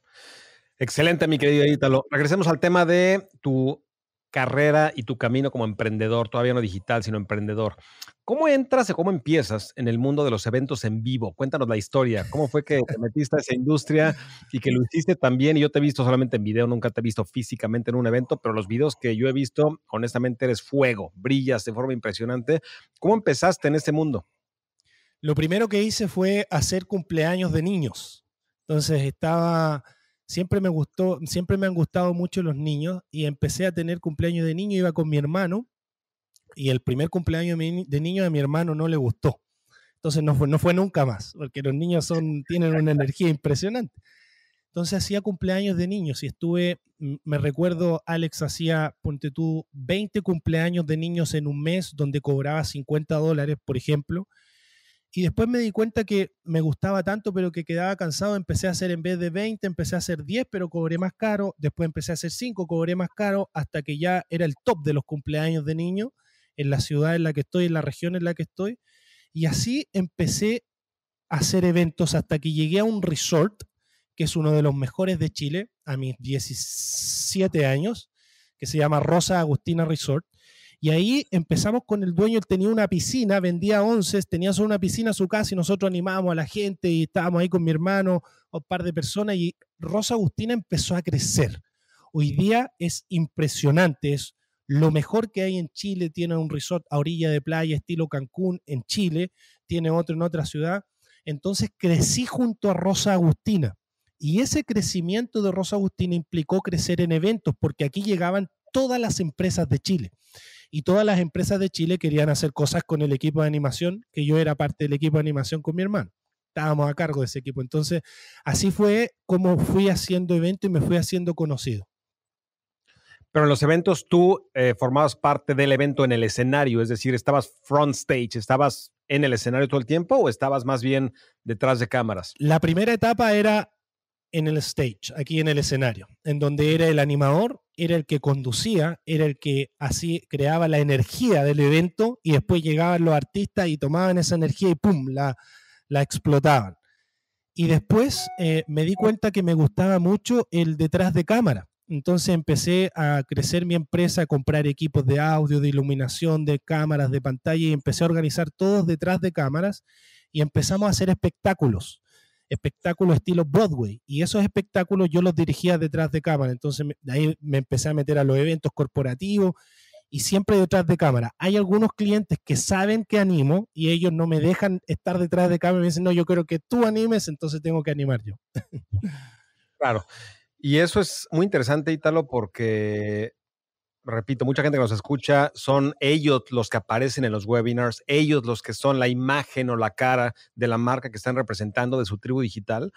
Excelente, mi querido Ítalo. Regresemos al tema de tu carrera y tu camino como emprendedor, todavía no digital, sino emprendedor. ¿Cómo entras o cómo empiezas en el mundo de los eventos en vivo? Cuéntanos la historia. ¿Cómo fue que te metiste a esa industria y que lo hiciste también? Y yo te he visto solamente en video, nunca te he visto físicamente en un evento, pero los videos que yo he visto, honestamente, eres fuego, brillas de forma impresionante. ¿Cómo empezaste en este mundo? Lo primero que hice fue hacer cumpleaños de niños. Entonces estaba siempre me gustó, siempre me han gustado mucho los niños y empecé a tener cumpleaños de niño, iba con mi hermano y el primer cumpleaños de niño de mi hermano no le gustó. Entonces no fue, nunca más, porque los niños son, tienen una energía impresionante. Entonces hacía cumpleaños de niños y estuve, me recuerdo, Alex hacía, ponte tú, 20 cumpleaños de niños en un mes donde cobraba 50 dólares, por ejemplo, y después me di cuenta que me gustaba tanto, pero que quedaba cansado. Empecé a hacer en vez de 20, empecé a hacer 10, pero cobré más caro. Después empecé a hacer 5, cobré más caro, hasta que ya era el top de los cumpleaños de niños en la ciudad en la que estoy, en la región en la que estoy. Y así empecé a hacer eventos hasta que llegué a un resort, que es uno de los mejores de Chile, a mis 17 años, que se llama Rosa Agustina Resort y ahí empezamos con el dueño, él tenía una piscina, vendía once, tenía solo una piscina a su casa y nosotros animábamos a la gente y estábamos ahí con mi hermano, un par de personas y Rosa Agustina empezó a crecer. Hoy día es impresionante, es lo mejor que hay en Chile, tiene un resort a orilla de playa estilo Cancún en Chile, tiene otro en otra ciudad. Entonces crecí junto a Rosa Agustina. Y ese crecimiento de Rosa Agustina implicó crecer en eventos, porque aquí llegaban todas las empresas de Chile y todas las empresas de Chile querían hacer cosas con el equipo de animación, que yo era parte del equipo de animación con mi hermano. Estábamos a cargo de ese equipo. Entonces, así fue como fui haciendo eventos y me fui haciendo conocido. Pero en los eventos tú eh, formabas parte del evento en el escenario, es decir, estabas front stage, estabas en el escenario todo el tiempo o estabas más bien detrás de cámaras? La primera etapa era en el stage, aquí en el escenario, en donde era el animador, era el que conducía, era el que así creaba la energía del evento y después llegaban los artistas y tomaban esa energía y ¡pum! la, la explotaban. Y después eh, me di cuenta que me gustaba mucho el detrás de cámara. Entonces empecé a crecer mi empresa, a comprar equipos de audio, de iluminación, de cámaras, de pantalla y empecé a organizar todos detrás de cámaras y empezamos a hacer espectáculos espectáculos estilo Broadway. Y esos espectáculos yo los dirigía detrás de cámara. Entonces de ahí me empecé a meter a los eventos corporativos y siempre detrás de cámara. Hay algunos clientes que saben que animo y ellos no me dejan estar detrás de cámara y me dicen, no, yo quiero que tú animes, entonces tengo que animar yo. claro. Y eso es muy interesante, Ítalo, porque repito, mucha gente que nos escucha, son ellos los que aparecen en los webinars, ellos los que son la imagen o la cara de la marca que están representando de su tribu digital.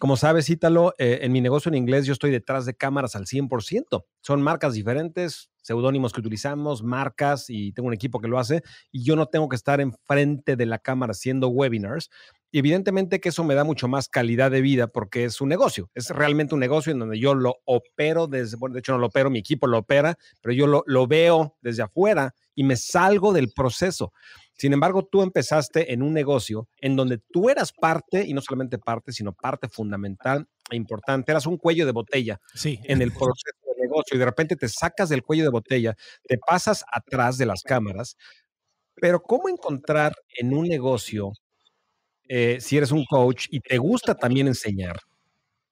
Como sabes, Ítalo, eh, en mi negocio en inglés yo estoy detrás de cámaras al 100%. Son marcas diferentes, seudónimos que utilizamos, marcas y tengo un equipo que lo hace y yo no tengo que estar enfrente de la cámara haciendo webinars. Y evidentemente que eso me da mucho más calidad de vida porque es un negocio, es realmente un negocio en donde yo lo opero desde, bueno, de hecho no lo opero, mi equipo lo opera, pero yo lo, lo veo desde afuera y me salgo del proceso. Sin embargo, tú empezaste en un negocio en donde tú eras parte, y no solamente parte, sino parte fundamental e importante, eras un cuello de botella sí. en el proceso de negocio y de repente te sacas del cuello de botella, te pasas atrás de las cámaras, pero ¿cómo encontrar en un negocio eh, si eres un coach y te gusta también enseñar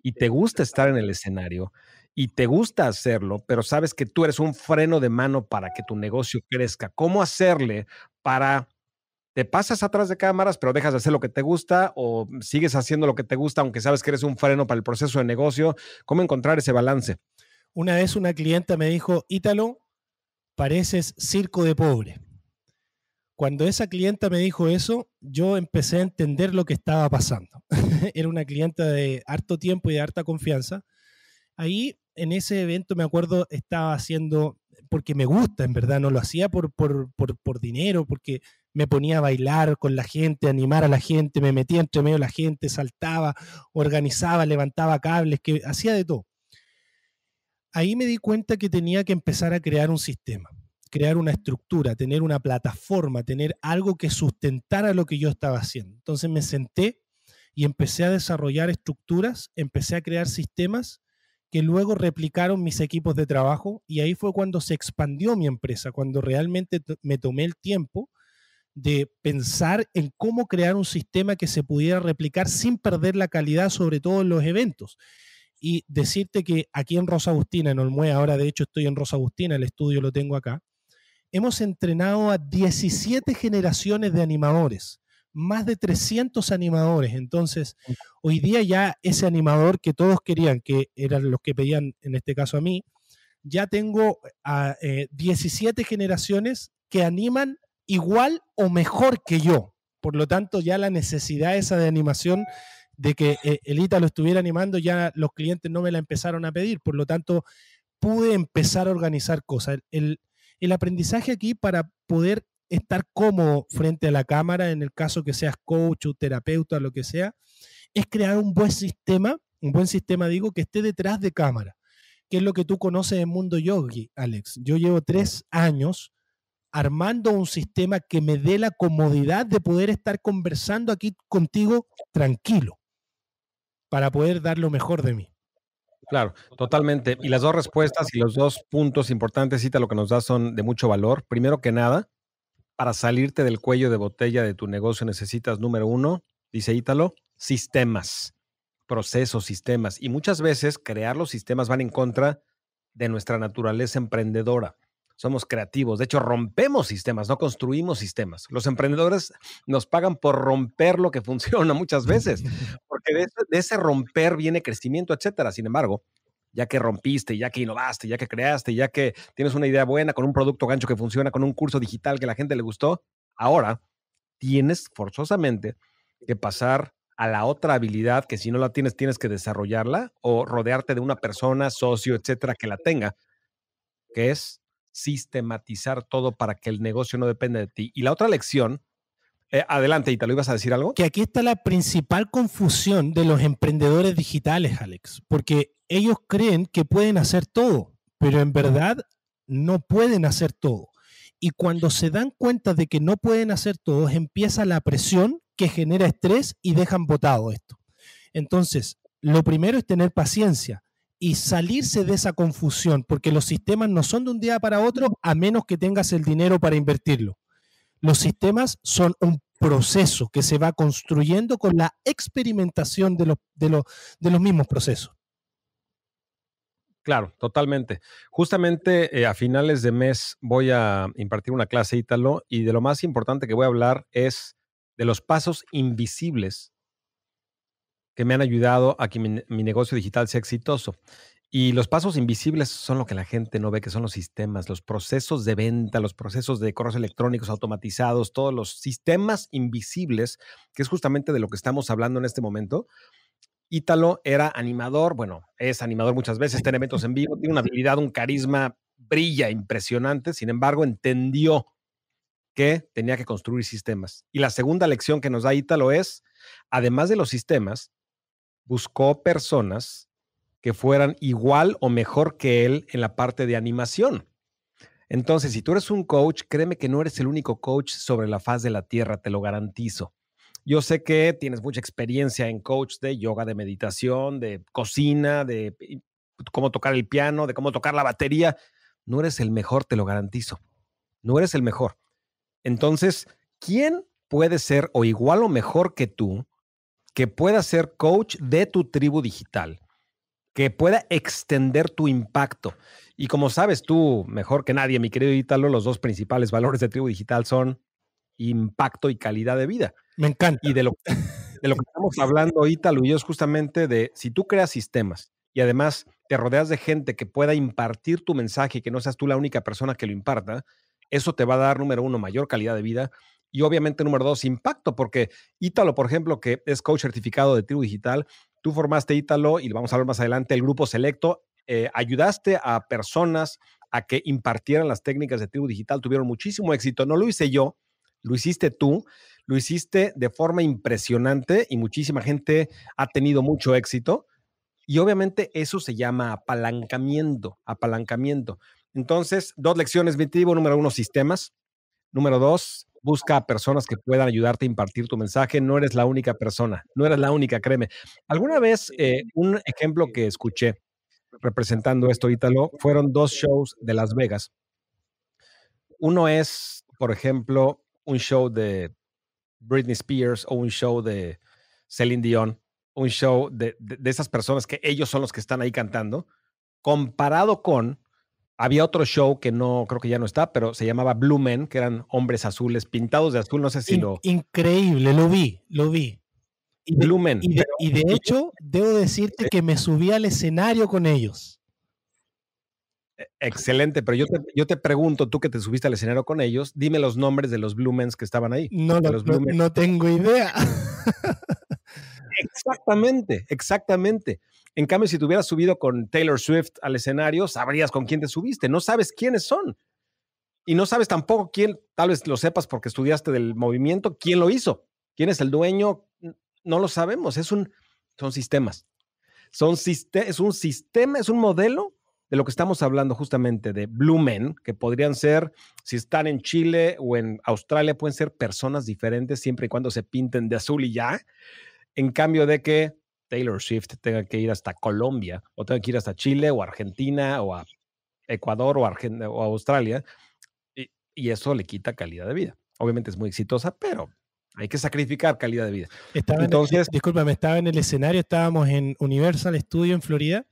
y te gusta estar en el escenario y te gusta hacerlo, pero sabes que tú eres un freno de mano para que tu negocio crezca. ¿Cómo hacerle para te pasas atrás de cámaras, pero dejas de hacer lo que te gusta o sigues haciendo lo que te gusta, aunque sabes que eres un freno para el proceso de negocio? ¿Cómo encontrar ese balance? Una vez una clienta me dijo, Ítalo, pareces circo de pobre. Cuando esa clienta me dijo eso, yo empecé a entender lo que estaba pasando. Era una clienta de harto tiempo y de harta confianza. Ahí en ese evento, me acuerdo, estaba haciendo, porque me gusta, en verdad, no lo hacía por, por, por, dinero, porque me ponía a bailar con la gente, animar a la gente, me metía entre medio de la gente, saltaba, organizaba, levantaba cables, que hacía de todo. Ahí me di cuenta que tenía que empezar a crear un sistema, crear una estructura, tener una plataforma, tener algo que sustentara lo que yo estaba haciendo. Entonces me senté y empecé a desarrollar estructuras, empecé a crear sistemas que luego replicaron mis equipos de trabajo y ahí fue cuando se expandió mi empresa, cuando realmente me tomé el tiempo de pensar en cómo crear un sistema que se pudiera replicar sin perder la calidad, sobre todo en los eventos. Y decirte que aquí en Rosa Agustina, en Olmué, ahora de hecho estoy en Rosa Agustina, el estudio lo tengo acá, hemos entrenado a 17 generaciones de animadores más de 300 animadores. Entonces, hoy día ya ese animador que todos querían, que eran los que pedían en este caso a mí, ya tengo a 17 eh, generaciones que animan igual o mejor que yo. Por lo tanto, ya la necesidad esa de animación de que eh, el ITA lo estuviera animando, ya los clientes no me la empezaron a pedir. Por lo tanto, pude empezar a organizar cosas. El, aprendizaje aquí para poder estar cómodo frente a la cámara, en el caso que seas coach o terapeuta, lo que sea, es crear un buen sistema, un buen sistema digo, que esté detrás de cámara, que es lo que tú conoces en mundo yogi, Alex. Yo llevo tres años armando un sistema que me dé la comodidad de poder estar conversando aquí contigo tranquilo, para poder dar lo mejor de mí. Claro, totalmente. Y las dos respuestas y los dos puntos importantes, Cita, lo que nos da son de mucho valor. Primero que nada, para salirte del cuello de botella de tu negocio necesitas, número uno, dice Ítalo, sistemas, procesos, sistemas. Y muchas veces crear los sistemas van en contra de nuestra naturaleza emprendedora. Somos creativos, de hecho rompemos sistemas, no construimos sistemas. Los emprendedores nos pagan por romper lo que funciona muchas veces, de, de ese romper viene crecimiento, etcétera. Sin embargo, ya que rompiste, ya que innovaste, ya que creaste, ya que tienes una idea buena con un producto gancho que funciona, con un curso digital que la gente le gustó, ahora tienes forzosamente que pasar a la otra habilidad que si no la tienes tienes que desarrollarla o rodearte de una persona, socio, etcétera, que la tenga, que es sistematizar todo para que el negocio no dependa de ti. Y la otra lección eh, adelante, Italo, ¿ibas a decir algo? Que aquí está la principal confusión de los emprendedores digitales, Alex, porque ellos creen que pueden hacer todo, pero en verdad no pueden hacer todo. Y cuando se dan cuenta de que no pueden hacer todo, empieza la presión que genera estrés y dejan botado esto. Entonces, lo primero es tener paciencia y salirse de esa confusión, porque los sistemas no son de un día para otro a menos que tengas el dinero para invertirlo. Los sistemas son un proceso que se va construyendo con la experimentación de, de, de los mismos procesos. Claro, totalmente. Justamente eh, a finales de mes voy a impartir una clase Ítalo y de lo más importante que voy a hablar es de los pasos invisibles que me han ayudado a que mi negocio digital sea exitoso. Y los pasos invisibles son lo que la gente no ve, que son los sistemas, los procesos de venta, los procesos de correos electrónicos automatizados, todos los sistemas invisibles, que es justamente de lo que estamos hablando en este momento. Ítalo era animador, bueno, es animador muchas veces, tiene eventos en vivo, tiene una habilidad, un carisma, brilla impresionante, sin embargo, entendió que tenía que construir sistemas. Y la segunda lección que nos da Ítalo es, además de los sistemas, buscó personas que fueran igual o mejor que él en la parte de animación. Entonces, si tú eres un coach, créeme que no eres el único coach sobre la faz de la tierra, te lo garantizo. Yo sé que tienes mucha experiencia en coach de yoga, de meditación, de cocina, de cómo tocar el piano, de cómo tocar la batería. No eres el mejor, te lo garantizo. No eres el mejor. Entonces, ¿quién puede ser o igual o mejor que tú que pueda ser coach de tu tribu digital? Que pueda extender tu impacto. Y como sabes tú, mejor que nadie, mi querido Ítalo, los dos principales valores de Tribu Digital son impacto y calidad de vida. Me encanta. Y de lo, de lo que estamos hablando, Ítalo y yo, es justamente de si tú creas sistemas y además te rodeas de gente que pueda impartir tu mensaje y que no seas tú la única persona que lo imparta, eso te va a dar, número uno, mayor calidad de vida y obviamente, número dos, impacto, porque Ítalo, por ejemplo, que es coach certificado de Tribu Digital, Tú formaste Ítalo y vamos a ver más adelante el grupo selecto. eh, ayudaste a personas a que impartieran las técnicas de tribu digital, tuvieron muchísimo éxito. No lo hice yo, lo hiciste tú, lo hiciste de forma impresionante y muchísima gente ha tenido mucho éxito. Y obviamente eso se llama apalancamiento, apalancamiento. Entonces, dos lecciones, objetivo número uno, sistemas. Número dos, busca a personas que puedan ayudarte a impartir tu mensaje. No eres la única persona, no eres la única, créeme. Alguna vez, eh, un ejemplo que escuché representando esto, Ítalo, fueron dos shows de Las Vegas. Uno es, por ejemplo, un show de Britney Spears o un show de Celine Dion, un show de, de esas personas que ellos son los que están ahí cantando, comparado con había otro show que no, creo que ya no está, pero se llamaba Blue Men, que eran hombres azules pintados de azul, no sé si lo... Increíble, lo vi, lo vi. Y de, Blue Men. Y de, hecho, debo decirte que me subí al escenario con ellos. E, excelente, pero yo te, yo te pregunto, tú que te subiste al escenario con ellos, dime los nombres de los Blue Men que estaban ahí. No, no tengo idea. exactamente, exactamente. En cambio, si te hubieras subido con Taylor Swift al escenario, sabrías con quién te subiste. No sabes quiénes son. Y no sabes tampoco quién, tal vez lo sepas porque estudiaste del movimiento, quién lo hizo, quién es el dueño, no lo sabemos. Es un, son sistemas. Son es un sistema, es un modelo de lo que estamos hablando justamente de Blue Men, que podrían ser, si están en Chile o en Australia, pueden ser personas diferentes siempre y cuando se pinten de azul y ya. En cambio de que Taylor Swift tenga que ir hasta Colombia o tenga que ir hasta Chile o Argentina o a Ecuador o, o Australia y, eso le quita calidad de vida. Obviamente es muy exitosa, pero hay que sacrificar calidad de vida. Entonces, discúlpame, estaba en el escenario, estábamos en Universal Studio en Florida,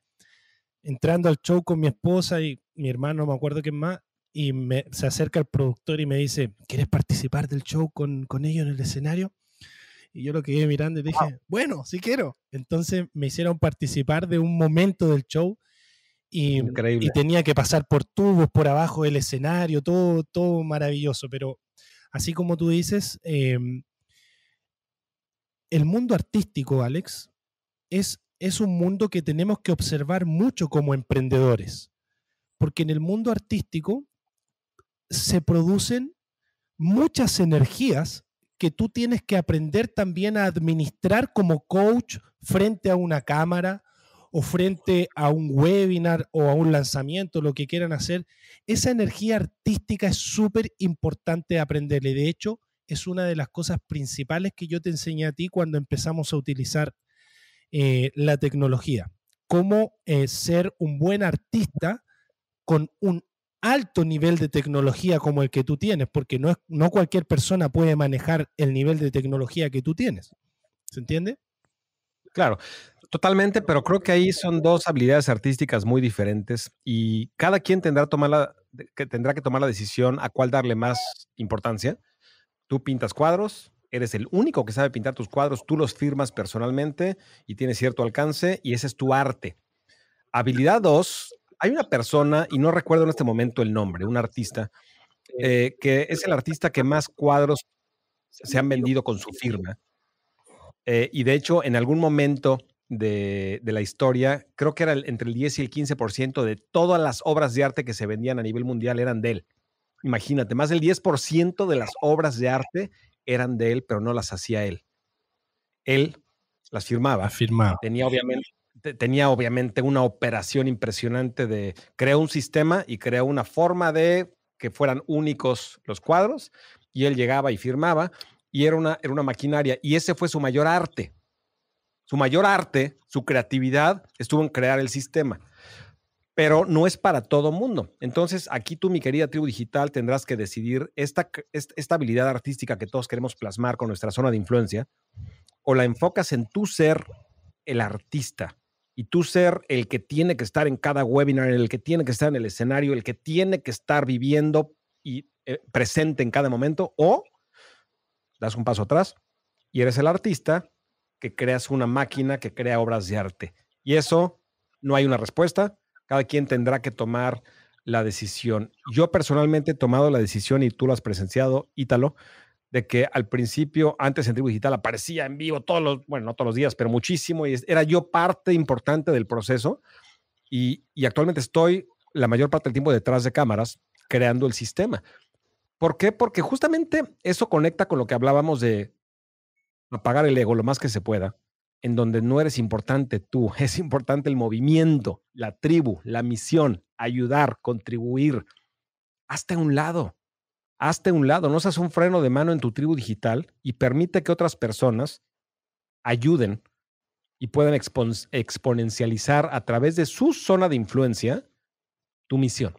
entrando al show con mi esposa y mi hermano, no me acuerdo quién más, y me, se acerca el productor y me dice, ¿quieres participar del show con, con ellos en el escenario? Y yo lo quedé mirando y dije, bueno, sí quiero. Entonces me hicieron participar de un momento del show y, y, tenía que pasar por tubos, por abajo del escenario, todo, todo maravilloso. Pero así como tú dices, em, el mundo artístico, Alex, es, es un mundo que tenemos que observar mucho como emprendedores. Porque en el mundo artístico se producen muchas energías que tú tienes que aprender también a administrar como coach frente a una cámara o frente a un webinar o a un lanzamiento, lo que quieran hacer. Esa energía artística es súper importante aprenderle. De hecho, es una de las cosas principales que yo te enseñé a ti cuando empezamos a utilizar eh, la tecnología. Cómo eh, ser un buen artista con un alto nivel de tecnología como el que tú tienes, porque no, es, no cualquier persona puede manejar el nivel de tecnología que tú tienes. ¿Se entiende? Claro, totalmente, pero creo que ahí son dos habilidades artísticas muy diferentes y cada quien tendrá, tomar la, que tendrá que tomar la decisión a cuál darle más importancia. Tú pintas cuadros, eres el único que sabe pintar tus cuadros, tú los firmas personalmente y tienes cierto alcance y ese es tu arte. Habilidad dos hay una persona, y no recuerdo en este momento el nombre, un artista, eh, que es el artista que más cuadros se han vendido con su firma. Eh, y de hecho, en algún momento de, la historia, creo que era entre el 10 y el 15% de todas las obras de arte que se vendían a nivel mundial eran de él. Imagínate, más del 10% de las obras de arte eran de él, pero no las hacía él. Él las firmaba. firmaba. Tenía obviamente, tenía obviamente una operación impresionante de creó un sistema y creó una forma de que fueran únicos los cuadros y él llegaba y firmaba y era una, era una maquinaria y ese fue su mayor arte. Su mayor arte, su creatividad estuvo en crear el sistema. Pero no es para todo mundo. Entonces, aquí tú, mi querida tribu digital, tendrás que decidir esta, esta habilidad artística que todos queremos plasmar con nuestra zona de influencia, o la enfocas en tu ser el artista, y tú ser el que tiene que estar en cada webinar, el que tiene que estar en el escenario, el que tiene que estar viviendo y eh, presente en cada momento, o das un paso atrás y eres el artista que creas una máquina que crea obras de arte. Y eso no hay una respuesta, cada quien tendrá que tomar la decisión. Yo personalmente he tomado la decisión y tú lo has presenciado, Ítalo, de que al principio, antes en Tribu Digital, aparecía en vivo todos los, bueno, no todos los días, pero muchísimo, y era yo parte importante del proceso. Y, y actualmente estoy la mayor parte del tiempo detrás de cámaras creando el sistema. ¿Por qué? Porque justamente eso conecta con lo que hablábamos de apagar el ego lo más que se pueda, en donde no eres importante tú, es importante el movimiento, la tribu, la misión, ayudar, contribuir. Hazte a un lado, hazte un lado, no seas un freno de mano en tu tribu digital y permite que otras personas ayuden y puedan exponencializar a través de su zona de influencia tu misión.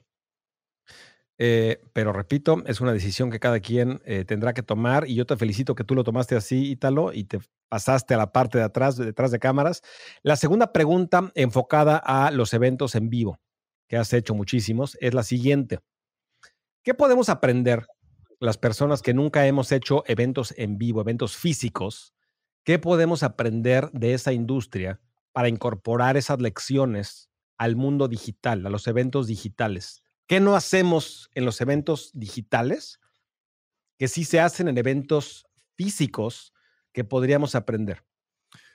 Eh, pero repito, es una decisión que cada quien eh, tendrá que tomar y yo te felicito que tú lo tomaste así, Ítalo, y te pasaste a la parte de atrás, detrás de cámaras. La segunda pregunta enfocada a los eventos en vivo, que has hecho muchísimos, es la siguiente. ¿Qué podemos aprender las personas que nunca hemos hecho eventos en vivo, eventos físicos? ¿Qué podemos aprender de esa industria para incorporar esas lecciones al mundo digital, a los eventos digitales? ¿Qué no hacemos en los eventos digitales que sí se hacen en eventos físicos que podríamos aprender?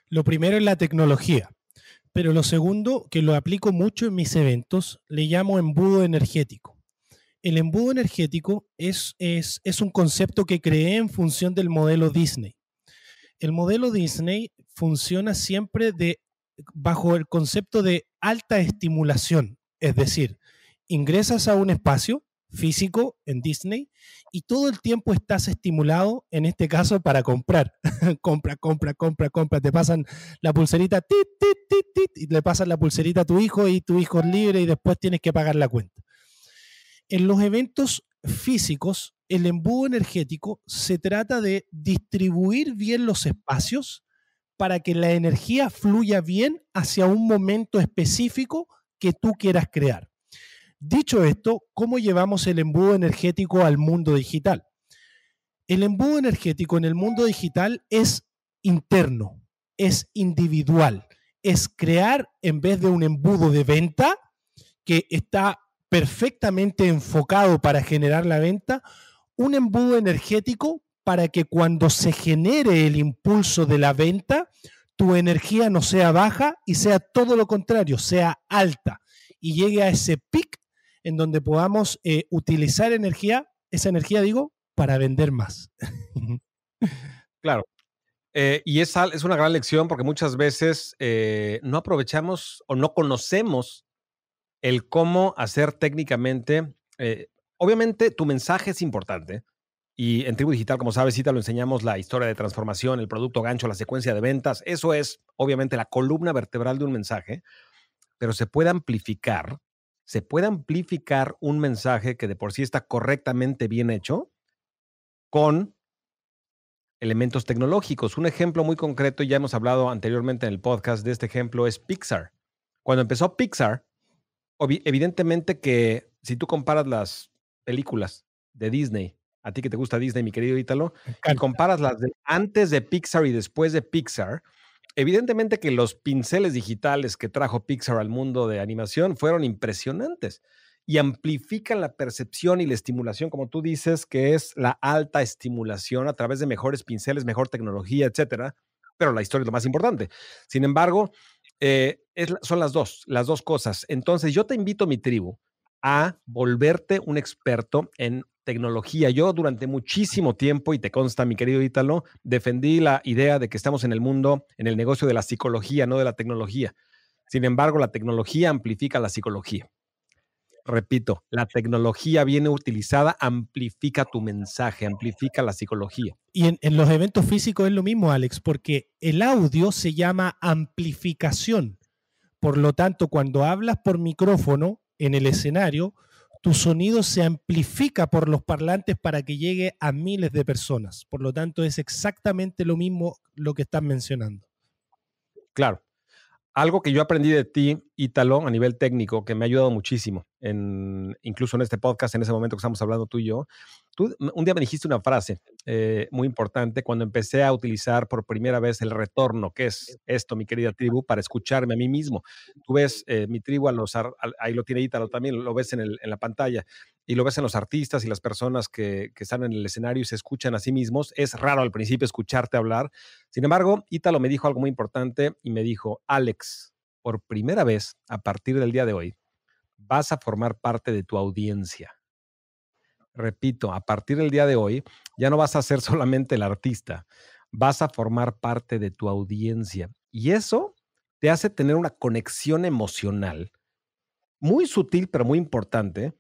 Lo primero es la tecnología, pero lo segundo, que lo aplico mucho en mis eventos, le llamo embudo energético. El embudo energético es, es, es un concepto que creé en función del modelo Disney. El modelo Disney funciona siempre de, bajo el concepto de alta estimulación, es decir, ingresas a un espacio físico en Disney y todo el tiempo estás estimulado, en este caso, para comprar. compra, compra, compra, compra. Te pasan la pulserita, tit, tit, tit, y le pasan la pulserita a tu hijo y tu hijo es libre y después tienes que pagar la cuenta. En los eventos físicos, el embudo energético se trata de distribuir bien los espacios para que la energía fluya bien hacia un momento específico que tú quieras crear. Dicho esto, ¿cómo llevamos el embudo energético al mundo digital? El embudo energético en el mundo digital es interno, es individual, es crear en vez de un embudo de venta que está perfectamente enfocado para generar la venta, un embudo energético para que cuando se genere el impulso de la venta, tu energía no sea baja y sea todo lo contrario, sea alta y llegue a ese pic en donde podamos eh, utilizar energía, esa energía digo, para vender más. claro. Eh, y esa es una gran lección porque muchas veces eh, no aprovechamos o no conocemos el cómo hacer técnicamente. obviamente tu mensaje es importante. Y en Tribu Digital, como sabes, Cita lo enseñamos la historia de transformación, el producto gancho, la secuencia de ventas. Eso es obviamente la columna vertebral de un mensaje, pero se puede amplificar se puede amplificar un mensaje que de por sí está correctamente bien hecho con elementos tecnológicos. Un ejemplo muy concreto, ya hemos hablado anteriormente en el podcast de este ejemplo, es Pixar. Cuando empezó Pixar, evidentemente que si tú comparas las películas de Disney, a ti que te gusta Disney, mi querido Ítalo, y comparas las de antes de Pixar y después de Pixar, Evidentemente que los pinceles digitales que trajo Pixar al mundo de animación fueron impresionantes y amplifican la percepción y la estimulación, como tú dices, que es la alta estimulación a través de mejores pinceles, mejor tecnología, etcétera. Pero la historia es lo más importante. Sin embargo, eh, son las dos, las dos cosas. Entonces, yo te invito, mi tribu, a volverte un experto en tecnología. Yo durante muchísimo tiempo, y te consta, mi querido Ítalo, defendí la idea de que estamos en el mundo, en el negocio de la psicología, no de la tecnología. Sin embargo, la tecnología amplifica la psicología. Repito, la tecnología viene utilizada, amplifica tu mensaje, amplifica la psicología. Y en, en los eventos físicos es lo mismo, Alex, porque el audio se llama amplificación. Por lo tanto, cuando hablas por micrófono, en el escenario, tu sonido se amplifica por los parlantes para que llegue a miles de personas. Por lo tanto, es exactamente lo mismo lo que estás mencionando. Claro. Algo que yo aprendí de ti, Ítalo, a nivel técnico, que me ha ayudado muchísimo, en, incluso en este podcast, en ese momento que estamos hablando tú y yo. Tú un día me dijiste una frase eh, muy importante cuando empecé a utilizar por primera vez el retorno, que es esto, mi querida tribu, para escucharme a mí mismo. Tú ves eh, mi tribu, a los, ahí lo tiene Ítalo también, lo ves en, el, en la pantalla y lo ves en los artistas y las personas que, que, están en el escenario y se escuchan a sí mismos. Es raro al principio escucharte hablar. Sin embargo, Ítalo me dijo algo muy importante y me dijo, Alex, por primera vez a partir del día de hoy, vas a formar parte de tu audiencia. Repito, a partir del día de hoy, ya no vas a ser solamente el artista, vas a formar parte de tu audiencia. Y eso te hace tener una conexión emocional muy sutil, pero muy importante,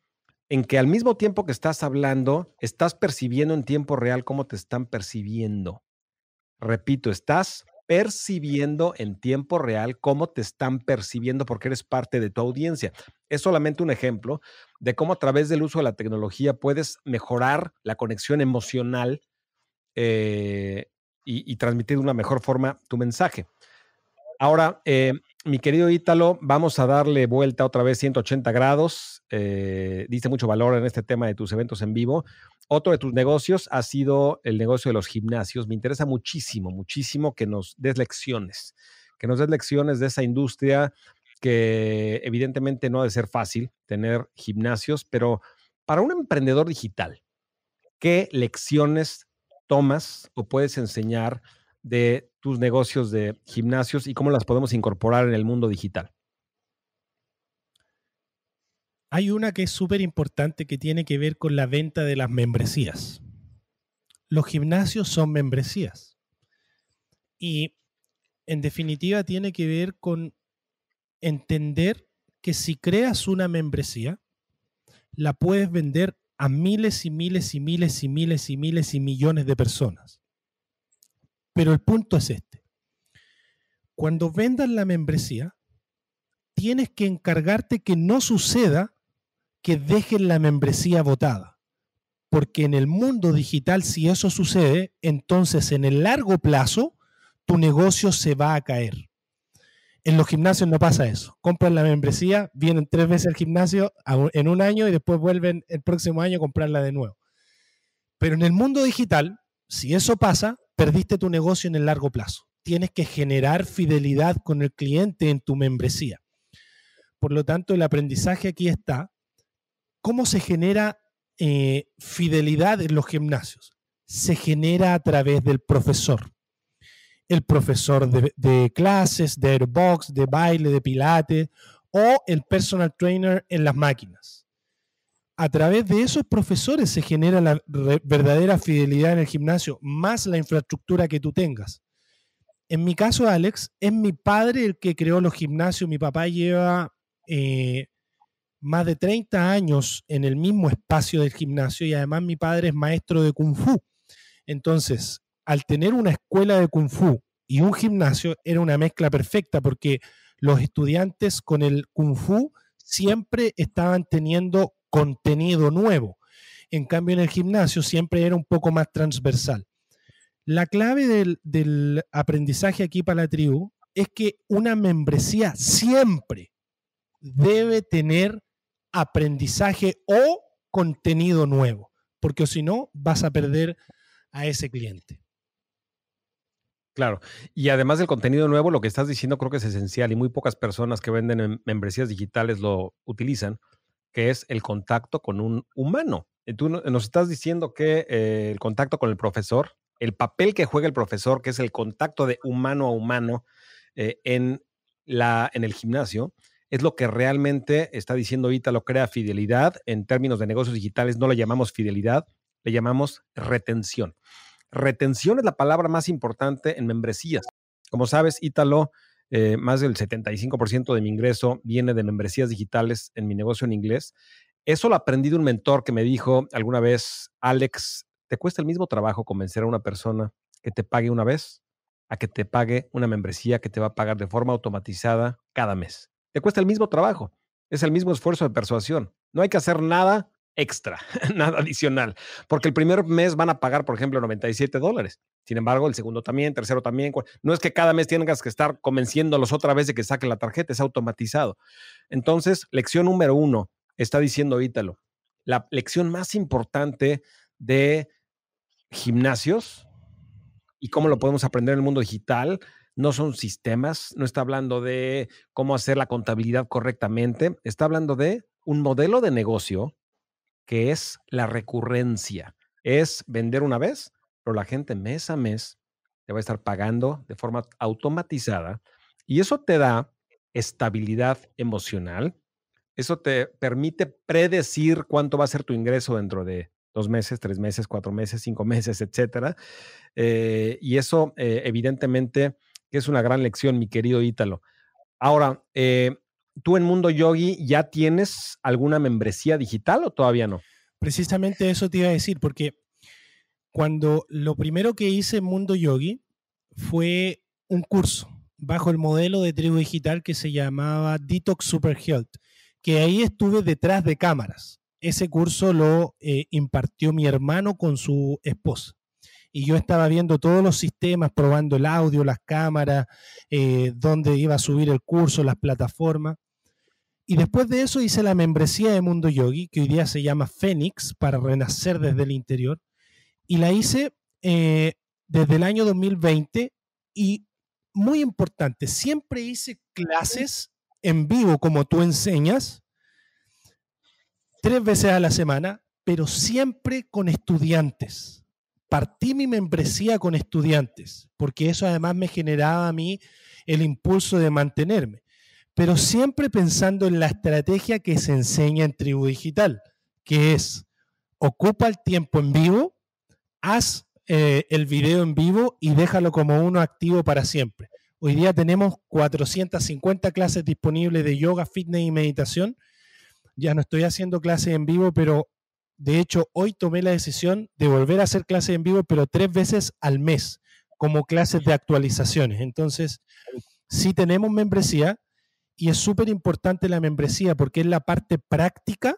en que al mismo tiempo que estás hablando, estás percibiendo en tiempo real cómo te están percibiendo. Repito, estás percibiendo en tiempo real cómo te están percibiendo porque eres parte de tu audiencia. Es solamente un ejemplo de cómo a través del uso de la tecnología puedes mejorar la conexión emocional eh, y, y, transmitir de una mejor forma tu mensaje. Ahora, eh, mi querido Ítalo, vamos a darle vuelta otra vez 180 grados. Eh, diste mucho valor en este tema de tus eventos en vivo. Otro de tus negocios ha sido el negocio de los gimnasios. Me interesa muchísimo, muchísimo que nos des lecciones, que nos des lecciones de esa industria que evidentemente no ha de ser fácil tener gimnasios, pero para un emprendedor digital, ¿qué lecciones tomas o puedes enseñar de tus negocios de gimnasios y cómo las podemos incorporar en el mundo digital? Hay una que es súper importante que tiene que ver con la venta de las membresías. Los gimnasios son membresías. Y en definitiva tiene que ver con entender que si creas una membresía, la puedes vender a miles y miles y miles y miles y miles y millones de personas. Pero el punto es este. Cuando vendas la membresía, tienes que encargarte que no suceda que dejen la membresía votada. Porque en el mundo digital, si eso sucede, entonces en el largo plazo tu negocio se va a caer. En los gimnasios no pasa eso. Compran la membresía, vienen tres veces al gimnasio en un año y después vuelven el próximo año a comprarla de nuevo. Pero en el mundo digital, si eso pasa, perdiste tu negocio en el largo plazo. Tienes que generar fidelidad con el cliente en tu membresía. Por lo tanto, el aprendizaje aquí está. ¿Cómo se genera eh, fidelidad en los gimnasios? Se genera a través del profesor. El profesor de, de clases, de airbox, de baile, de pilates o el personal trainer en las máquinas a través de esos profesores se genera la verdadera fidelidad en el gimnasio, más la infraestructura que tú tengas. En mi caso, Alex, es mi padre el que creó los gimnasios. Mi papá lleva eh, más de 30 años en el mismo espacio del gimnasio y además mi padre es maestro de kung fu. Entonces, al tener una escuela de kung fu y un gimnasio, era una mezcla perfecta porque los estudiantes con el kung fu siempre estaban teniendo contenido nuevo. En cambio, en el gimnasio siempre era un poco más transversal. La clave del, aprendizaje aquí para la tribu es que una membresía siempre debe tener aprendizaje o contenido nuevo, porque si no vas a perder a ese cliente. Claro, y además del contenido nuevo, lo que estás diciendo creo que es esencial y muy pocas personas que venden membresías digitales lo utilizan, que es el contacto con un humano. Tú nos estás diciendo que eh, el contacto con el profesor, el papel que juega el profesor, que es el contacto de humano a humano eh, en, la, en el gimnasio, es lo que realmente está diciendo lo crea fidelidad. En términos de negocios digitales no le llamamos fidelidad, le llamamos retención. Retención es la palabra más importante en membresías. Como sabes, Ítalo eh, más del 75% de mi ingreso viene de membresías digitales en mi negocio en inglés. Eso lo aprendí de un mentor que me dijo alguna vez, Alex, ¿te cuesta el mismo trabajo convencer a una persona que te pague una vez a que te pague una membresía que te va a pagar de forma automatizada cada mes? Te cuesta el mismo trabajo, es el mismo esfuerzo de persuasión. No hay que hacer nada extra, nada adicional, porque el primer mes van a pagar, por ejemplo, 97 dólares. Sin embargo, el segundo también, tercero también. No es que cada mes tengas que estar convenciéndolos otra vez de que saquen la tarjeta, es automatizado. Entonces, lección número uno, está diciendo Ítalo, la lección más importante de gimnasios y cómo lo podemos aprender en el mundo digital no son sistemas, no está hablando de cómo hacer la contabilidad correctamente, está hablando de un modelo de negocio que es la recurrencia. Es vender una vez, pero la gente mes a mes te va a estar pagando de forma automatizada y eso te da estabilidad emocional. Eso te permite predecir cuánto va a ser tu ingreso dentro de dos meses, tres meses, cuatro meses, cinco meses, etcétera. Eh, y eso, eh, evidentemente, es una gran lección, mi querido Ítalo. Ahora, eh, ¿tú en Mundo Yogi ya tienes alguna membresía digital o todavía no? Precisamente eso te iba a decir, porque cuando lo primero que hice en Mundo Yogi fue un curso bajo el modelo de tribu digital que se llamaba Detox Super Health, que ahí estuve detrás de cámaras. Ese curso lo eh, impartió mi hermano con su esposa. Y yo estaba viendo todos los sistemas, probando el audio, las cámaras, eh, dónde iba a subir el curso, las plataformas. Y después de eso hice la membresía de Mundo Yogi, que hoy día se llama Fénix, para renacer desde el interior. Y la hice eh, desde el año 2020 y muy importante, siempre hice clases en vivo como tú enseñas, tres veces a la semana, pero siempre con estudiantes. Partí mi membresía con estudiantes, porque eso además me generaba a mí el impulso de mantenerme, pero siempre pensando en la estrategia que se enseña en Tribu Digital, que es ocupa el tiempo en vivo, haz eh, el video en vivo y déjalo como uno activo para siempre. Hoy día tenemos 450 clases disponibles de yoga, fitness y meditación. Ya no estoy haciendo clases en vivo, pero de hecho hoy tomé la decisión de volver a hacer clases en vivo, pero tres veces al mes, como clases de actualizaciones. Entonces, sí tenemos membresía y es súper importante la membresía porque es la parte práctica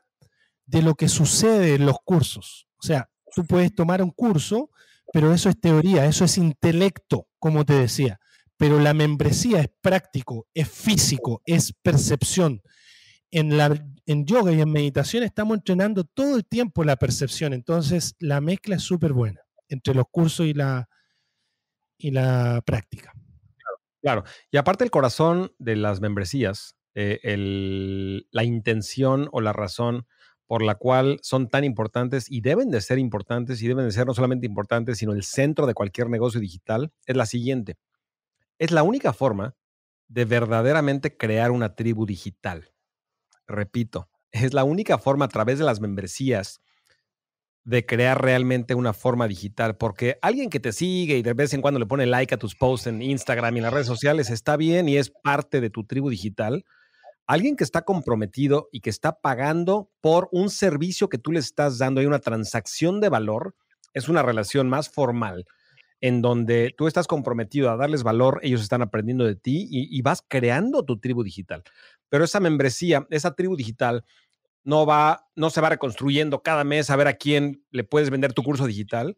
de lo que sucede en los cursos. O sea, tú puedes tomar un curso pero eso es teoría, eso es intelecto, como te decía. Pero la membresía es práctico, es físico, es percepción. En, la, en yoga y en meditación estamos entrenando todo el tiempo la percepción, entonces la mezcla es súper buena entre los cursos y la, y la práctica. Claro, y aparte el corazón de las membresías, eh, la intención o la razón por la cual son tan importantes y deben de ser importantes y deben de ser no solamente importantes, sino el centro de cualquier negocio digital, es la siguiente. Es la única forma de verdaderamente crear una tribu digital. Repito, es la única forma a través de las membresías de crear realmente una forma digital, porque alguien que te sigue y de vez en cuando le pone like a tus posts en Instagram y en las redes sociales está bien y es parte de tu tribu digital, alguien que está comprometido y que está pagando por un servicio que tú le estás dando, hay una transacción de valor, es una relación más formal en donde tú estás comprometido a darles valor, ellos están aprendiendo de ti y, vas creando tu tribu digital. Pero esa membresía, esa tribu digital, no va, no se va reconstruyendo cada mes a ver a quién le puedes vender tu curso digital.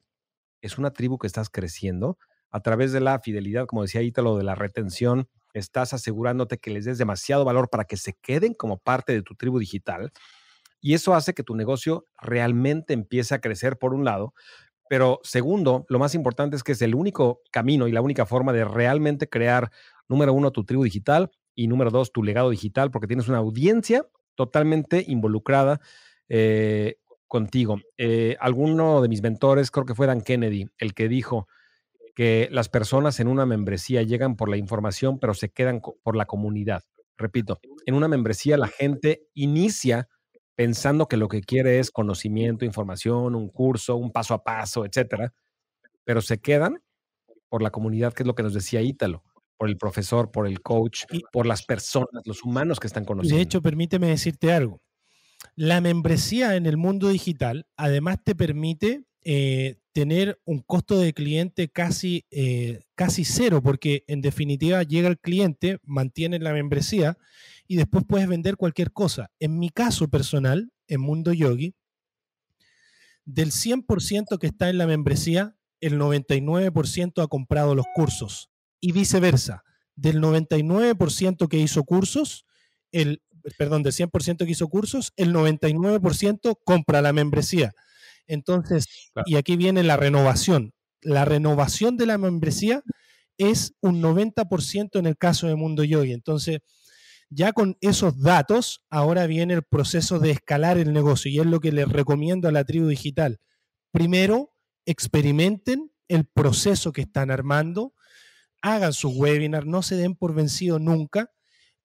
Es una tribu que estás creciendo a través de la fidelidad, como decía Ítalo, de la retención, estás asegurándote que les des demasiado valor para que se queden como parte de tu tribu digital. Y eso hace que tu negocio realmente empiece a crecer por un lado. Pero segundo, lo más importante es que es el único camino y la única forma de realmente crear, número uno, tu tribu digital y número dos, tu legado digital, porque tienes una audiencia totalmente involucrada eh, contigo. Eh, alguno de mis mentores, creo que fue Dan Kennedy, el que dijo, que las personas en una membresía llegan por la información, pero se quedan por la comunidad. Repito, en una membresía la gente inicia pensando que lo que quiere es conocimiento, información, un curso, un paso a paso, etcétera, pero se quedan por la comunidad, que es lo que nos decía Ítalo, por el profesor, por el coach, por las personas, los humanos que están conociendo. De hecho, permíteme decirte algo. La membresía en el mundo digital además te permite eh, tener un costo de cliente casi, eh, casi cero, porque en definitiva llega el cliente, mantiene la membresía y después puedes vender cualquier cosa. En mi caso personal, en Mundo Yogi, del 100% que está en la membresía, el 99% ha comprado los cursos y viceversa. Del 99% que hizo cursos, el, perdón, del 100% que hizo cursos, el 99% compra la membresía. Entonces, y aquí viene la renovación. La renovación de la membresía es un 90% en el caso de Mundo Yogi. Entonces, ya con esos datos, ahora viene el proceso de escalar el negocio y es lo que les recomiendo a la tribu digital. Primero, experimenten el proceso que están armando, hagan su webinar, no se den por vencido nunca,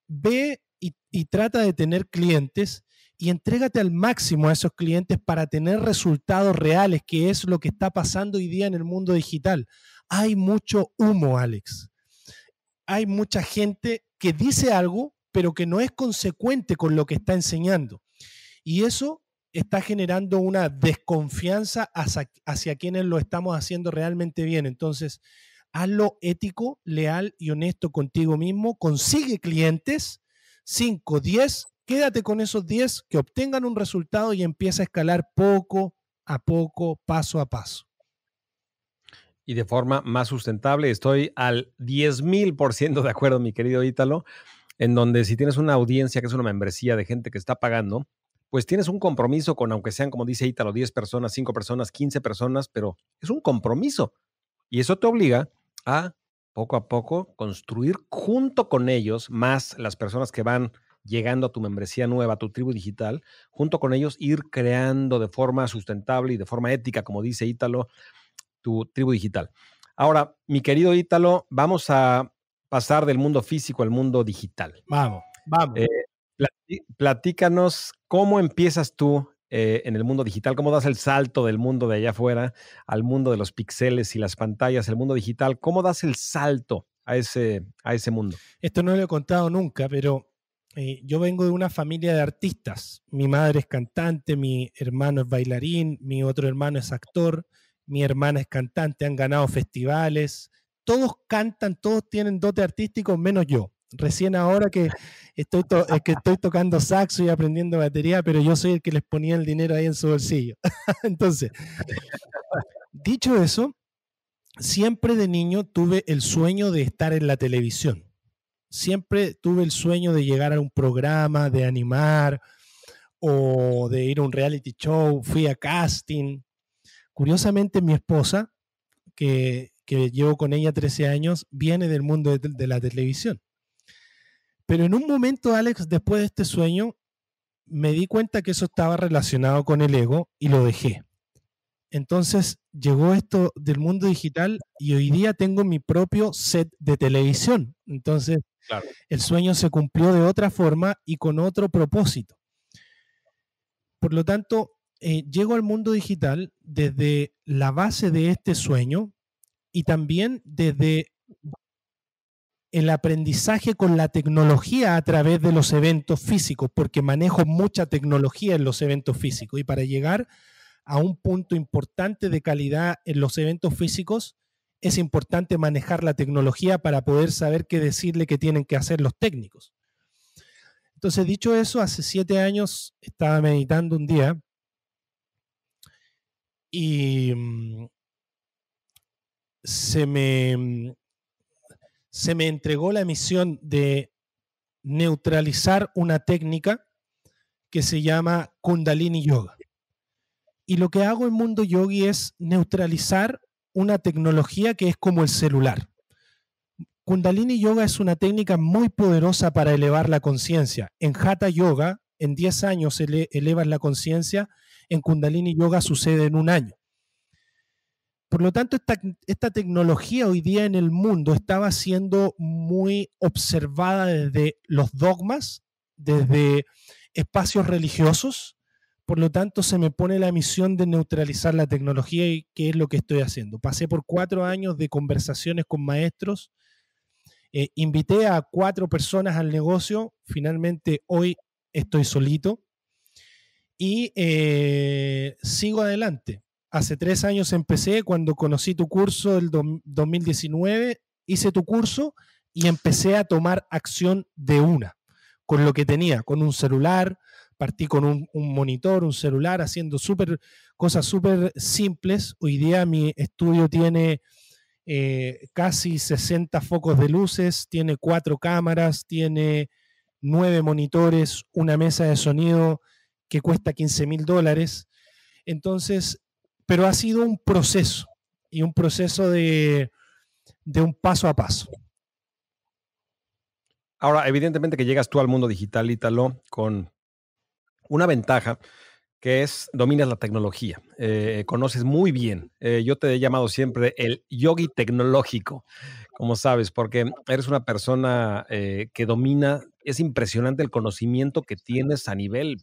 ve y, trata de tener clientes y entrégate al máximo a esos clientes para tener resultados reales, que es lo que está pasando hoy día en el mundo digital. Hay mucho humo, Alex. Hay mucha gente que dice algo, pero que no es consecuente con lo que está enseñando. Y eso está generando una desconfianza hacia, hacia quienes lo estamos haciendo realmente bien. Entonces, hazlo ético, leal y honesto contigo mismo, consigue clientes, 5, 10, quédate con esos 10 que obtengan un resultado y empieza a escalar poco a poco, paso a paso. Y de forma más sustentable, estoy al 10.000% de acuerdo, mi querido Ítalo, en donde si tienes una audiencia que es una membresía de gente que está pagando, pues tienes un compromiso con, aunque sean, como dice Ítalo, 10 personas, 5 personas, 15 personas, pero es un compromiso. Y eso te obliga a poco a poco construir junto con ellos, más las personas que van llegando a tu membresía nueva, a tu tribu digital, junto con ellos ir creando de forma sustentable y de forma ética, como dice Ítalo, tu tribu digital. Ahora, mi querido Ítalo, vamos a pasar del mundo físico al mundo digital. Vamos, vamos. Eh, platícanos cómo empiezas tú eh, en el mundo digital, cómo das el salto del mundo de allá afuera al mundo de los píxeles y las pantallas, el mundo digital, cómo das el salto a ese, a ese mundo. Esto no lo he contado nunca, pero eh, yo vengo de una familia de artistas. Mi madre es cantante, mi hermano es bailarín, mi otro hermano es actor, mi hermana es cantante, han ganado festivales. Todos cantan, todos tienen dote artístico, menos yo recién ahora que estoy, que estoy tocando saxo y aprendiendo batería, pero yo soy el que les ponía el dinero ahí en su bolsillo. Entonces, dicho eso, siempre de niño tuve el sueño de estar en la televisión. Siempre tuve el sueño de llegar a un programa, de animar o de ir a un reality show. Fui a casting. Curiosamente, mi esposa, que, que llevo con ella 13 años, viene del mundo de la televisión. Pero en un momento, Alex, después de este sueño, me di cuenta que eso estaba relacionado con el ego y lo dejé. Entonces llegó esto del mundo digital y hoy día tengo mi propio set de televisión. Entonces el sueño se cumplió de otra forma y con otro propósito. Por lo tanto, eh, llego al mundo digital desde la base de este sueño y también desde el aprendizaje con la tecnología a través de los eventos físicos, porque manejo mucha tecnología en los eventos físicos. Y para llegar a un punto importante de calidad en los eventos físicos, es importante manejar la tecnología para poder saber qué decirle que tienen que hacer los técnicos. Entonces, dicho eso, hace siete años estaba meditando un día y mm, se me se me entregó la misión de neutralizar una técnica que se llama Kundalini Yoga. Y lo que hago en Mundo Yogi es neutralizar una tecnología que es como el celular. Kundalini Yoga es una técnica muy poderosa para elevar la conciencia. En Hatha Yoga, en 10 años elevas la conciencia, en Kundalini Yoga sucede en un año. Por lo tanto, esta, tecnología hoy día en el mundo estaba siendo muy observada desde los dogmas, desde espacios religiosos. Por lo tanto, se me pone la misión de neutralizar la tecnología y qué es lo que estoy haciendo. Pasé por cuatro años de conversaciones con maestros, eh, invité a cuatro personas al negocio, finalmente hoy estoy solito y eh, sigo adelante hace tres años empecé, cuando conocí tu curso del 2019, hice tu curso y empecé a tomar acción de una, con lo que tenía, con un celular, partí con un, monitor, un celular, haciendo super, cosas súper simples. Hoy día mi estudio tiene eh, casi 60 focos de luces, tiene cuatro cámaras, tiene nueve monitores, una mesa de sonido que cuesta 15 mil dólares. Entonces, pero ha sido un proceso y un proceso de, un paso a paso. Ahora, evidentemente que llegas tú al mundo digital, Ítalo, con una ventaja que es dominas la tecnología, eh, conoces muy bien. Eh, yo te he llamado siempre el yogi tecnológico, como sabes, porque eres una persona eh, que domina, es impresionante el conocimiento que tienes a nivel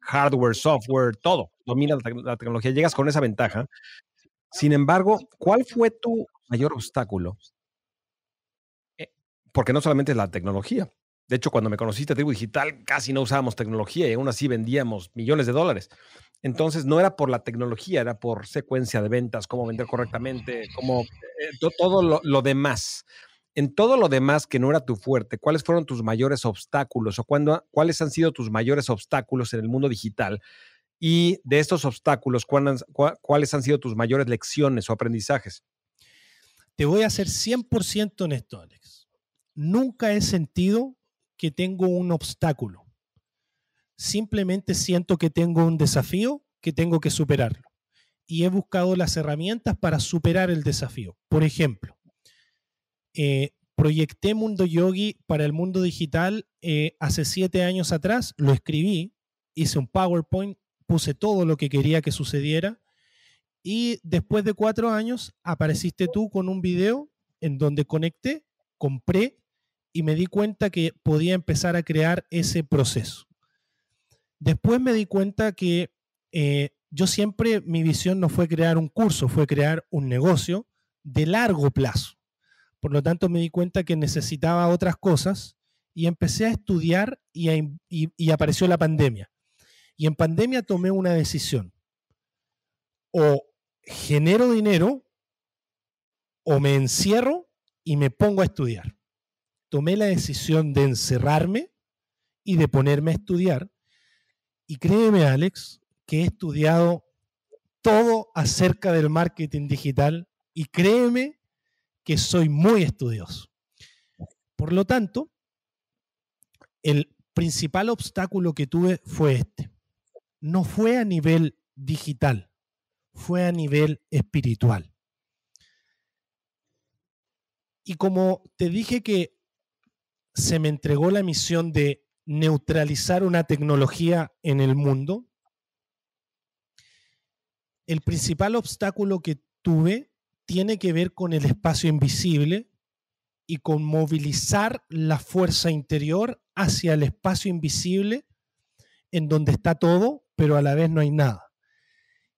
hardware, software, todo, domina la, la tecnología, llegas con esa ventaja. Sin embargo, ¿cuál fue tu mayor obstáculo? porque no solamente es la tecnología, de hecho, cuando me conociste a Tribu Digital, casi no usábamos tecnología y aún así vendíamos millones de dólares. Entonces, no era por la tecnología, era por secuencia de ventas, cómo vender correctamente, cómo eh, todo lo, demás. En todo lo demás que no era tu fuerte, ¿cuáles fueron tus mayores obstáculos o cuándo, cuáles han sido tus mayores obstáculos en el mundo digital? Y de estos obstáculos, ¿cuáles han sido tus mayores lecciones o aprendizajes? Te voy a ser 100% honesto, Alex. Nunca he sentido que tengo un obstáculo. Simplemente siento que tengo un desafío que tengo que superarlo. Y he buscado las herramientas para superar el desafío. Por ejemplo, eh, proyecté Mundo Yogi para el mundo digital eh, hace siete años atrás, lo escribí, hice un PowerPoint, puse todo lo que quería que sucediera y después de cuatro años apareciste tú con un video en donde conecté, compré y me di cuenta que podía empezar a crear ese proceso. Después me di cuenta que eh, yo siempre, mi visión no fue crear un curso, fue crear un negocio de largo plazo. Por lo tanto, me di cuenta que necesitaba otras cosas y empecé a estudiar y, y apareció la pandemia. Y en pandemia tomé una decisión. O genero dinero o me encierro y me pongo a estudiar tomé la decisión de encerrarme y de ponerme a estudiar. Y créeme, Alex, que he estudiado todo acerca del marketing digital y créeme que soy muy estudioso. Por lo tanto, el principal obstáculo que tuve fue este. No fue a nivel digital, fue a nivel espiritual. Y como te dije que se me entregó la misión de neutralizar una tecnología en el mundo, el principal obstáculo que tuve tiene que ver con el espacio invisible y con movilizar la fuerza interior hacia el espacio invisible en donde está todo, pero a la vez no hay nada.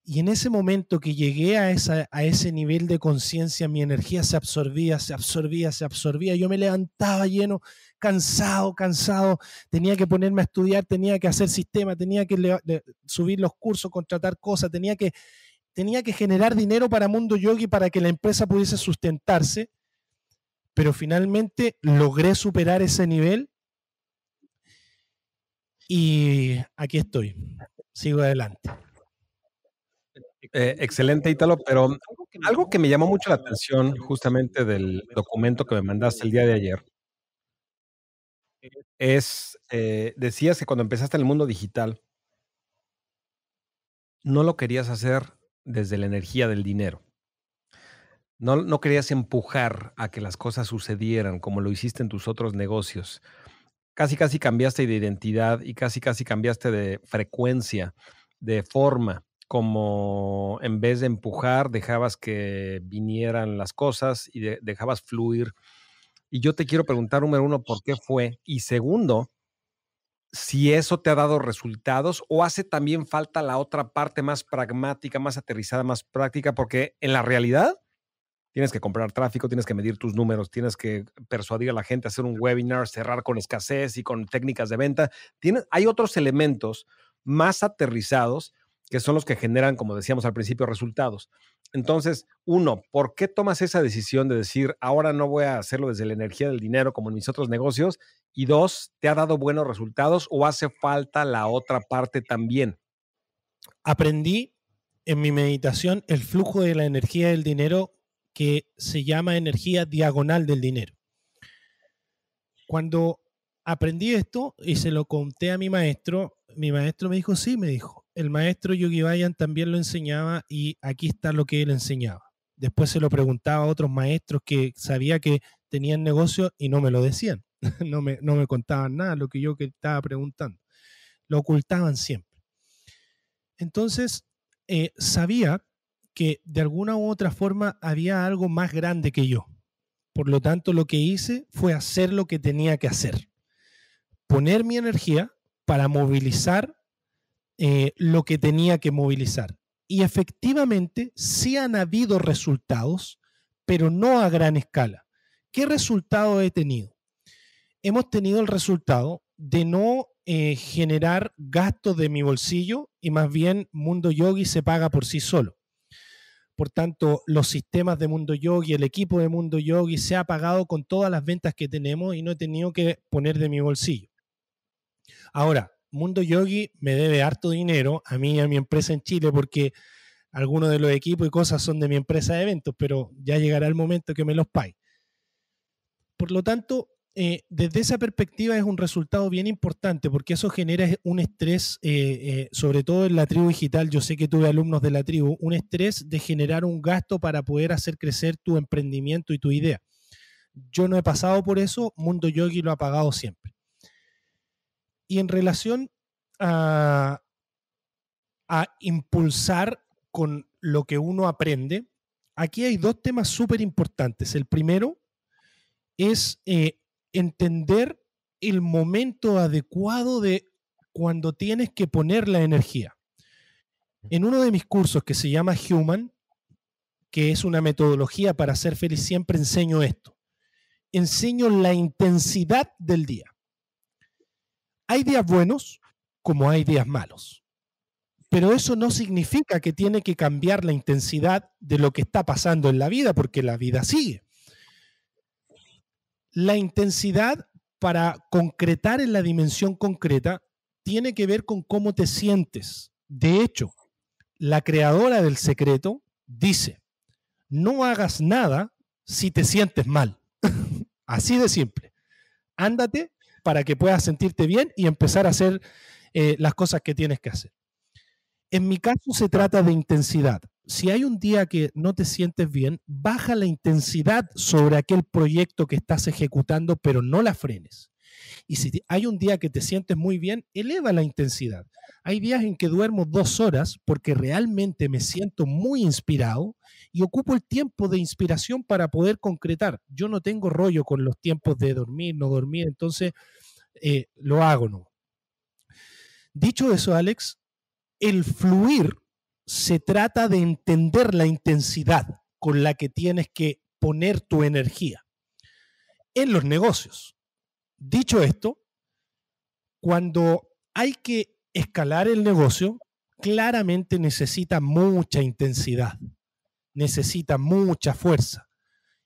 Y en ese momento que llegué a, a ese nivel de conciencia, mi energía se absorbía, se absorbía, se absorbía. Yo me levantaba lleno, cansado, cansado. Tenía que ponerme a estudiar, tenía que hacer sistema, tenía que subir los cursos, contratar cosas, tenía que, tenía que generar dinero para Mundo Yogi para que la empresa pudiese sustentarse. Pero finalmente logré superar ese nivel y aquí estoy. Sigo adelante. Eh, excelente, Ítalo, pero algo que me llamó mucho la atención justamente del documento que me mandaste el día de ayer es, eh, decías que cuando empezaste en el mundo digital, no lo querías hacer desde la energía del dinero. No, no querías empujar a que las cosas sucedieran como lo hiciste en tus otros negocios. Casi, casi cambiaste de identidad y casi, casi cambiaste de frecuencia, de forma como en vez de empujar, dejabas que vinieran las cosas y dejabas fluir. Y yo te quiero preguntar, número uno, ¿por qué fue? Y segundo, si eso te ha dado resultados o hace también falta la otra parte más pragmática, más aterrizada, más práctica, porque en la realidad tienes que comprar tráfico, tienes que medir tus números, tienes que persuadir a la gente, hacer un webinar, cerrar con escasez y con técnicas de venta. Tienes, hay otros elementos más aterrizados que son los que generan, como decíamos al principio, resultados. Entonces, uno, ¿por qué tomas esa decisión de decir, ahora no voy a hacerlo desde la energía del dinero como en mis otros negocios? Y dos, ¿te ha dado buenos resultados o hace falta la otra parte también? Aprendí en mi meditación el flujo de la energía del dinero que se llama energía diagonal del dinero. Cuando aprendí esto y se lo conté a mi maestro, mi maestro me dijo, sí, me dijo, el maestro Yogi Bayan también lo enseñaba y aquí está lo que él enseñaba. Después se lo preguntaba a otros maestros que sabía que tenían negocio y no me lo decían. no, me, no me contaban nada lo que yo estaba preguntando. Lo ocultaban siempre. Entonces, eh, sabía que de alguna u otra forma había algo más grande que yo. Por lo tanto, lo que hice fue hacer lo que tenía que hacer. Poner mi energía para movilizar eh, lo que tenía que movilizar. Y efectivamente, sí han habido resultados, pero no a gran escala. ¿Qué resultado he tenido? Hemos tenido el resultado de no eh, generar gastos de mi bolsillo y más bien Mundo Yogi se paga por sí solo. Por tanto, los sistemas de Mundo Yogi, el equipo de Mundo Yogi se ha pagado con todas las ventas que tenemos y no he tenido que poner de mi bolsillo. Ahora, Mundo Yogi me debe harto dinero a mí y a mi empresa en Chile porque algunos de los equipos y cosas son de mi empresa de eventos, pero ya llegará el momento que me los pague. Por lo tanto, eh, desde esa perspectiva es un resultado bien importante porque eso genera un estrés, eh, eh, sobre todo en la tribu digital, yo sé que tuve alumnos de la tribu, un estrés de generar un gasto para poder hacer crecer tu emprendimiento y tu idea. Yo no he pasado por eso, Mundo Yogi lo ha pagado siempre. Y en relación a, a impulsar con lo que uno aprende, aquí hay dos temas súper importantes. El primero es entender el momento adecuado de cuando tienes que poner la energía. En uno de mis cursos que se llama Human, que es una metodología para ser feliz, siempre enseño esto. Enseño la intensidad del día. Hay días buenos como hay días malos. Pero eso no significa que tiene que cambiar la intensidad de lo que está pasando en la vida, porque la vida sigue. La intensidad para concretar en la dimensión concreta tiene que ver con cómo te sientes. De hecho, la creadora del secreto dice, no hagas nada si te sientes mal. Así de simple. Ándate para que puedas sentirte bien y empezar a hacer eh, las cosas que tienes que hacer. En mi caso se trata de intensidad si hay un día que no te sientes bien, baja la intensidad sobre aquel proyecto que estás ejecutando, pero no la frenes. Y si hay un día que te sientes muy bien, eleva la intensidad. Hay días en que duermo dos horas porque realmente me siento muy inspirado y ocupo el tiempo de inspiración para poder concretar. Yo no tengo rollo con los tiempos de dormir, no dormir, entonces eh, lo hago, ¿no? Dicho eso, Alex, el fluir se trata de entender la intensidad con la que tienes que poner tu energía en los negocios. Dicho esto, cuando hay que escalar el negocio, claramente necesita mucha intensidad, necesita mucha fuerza.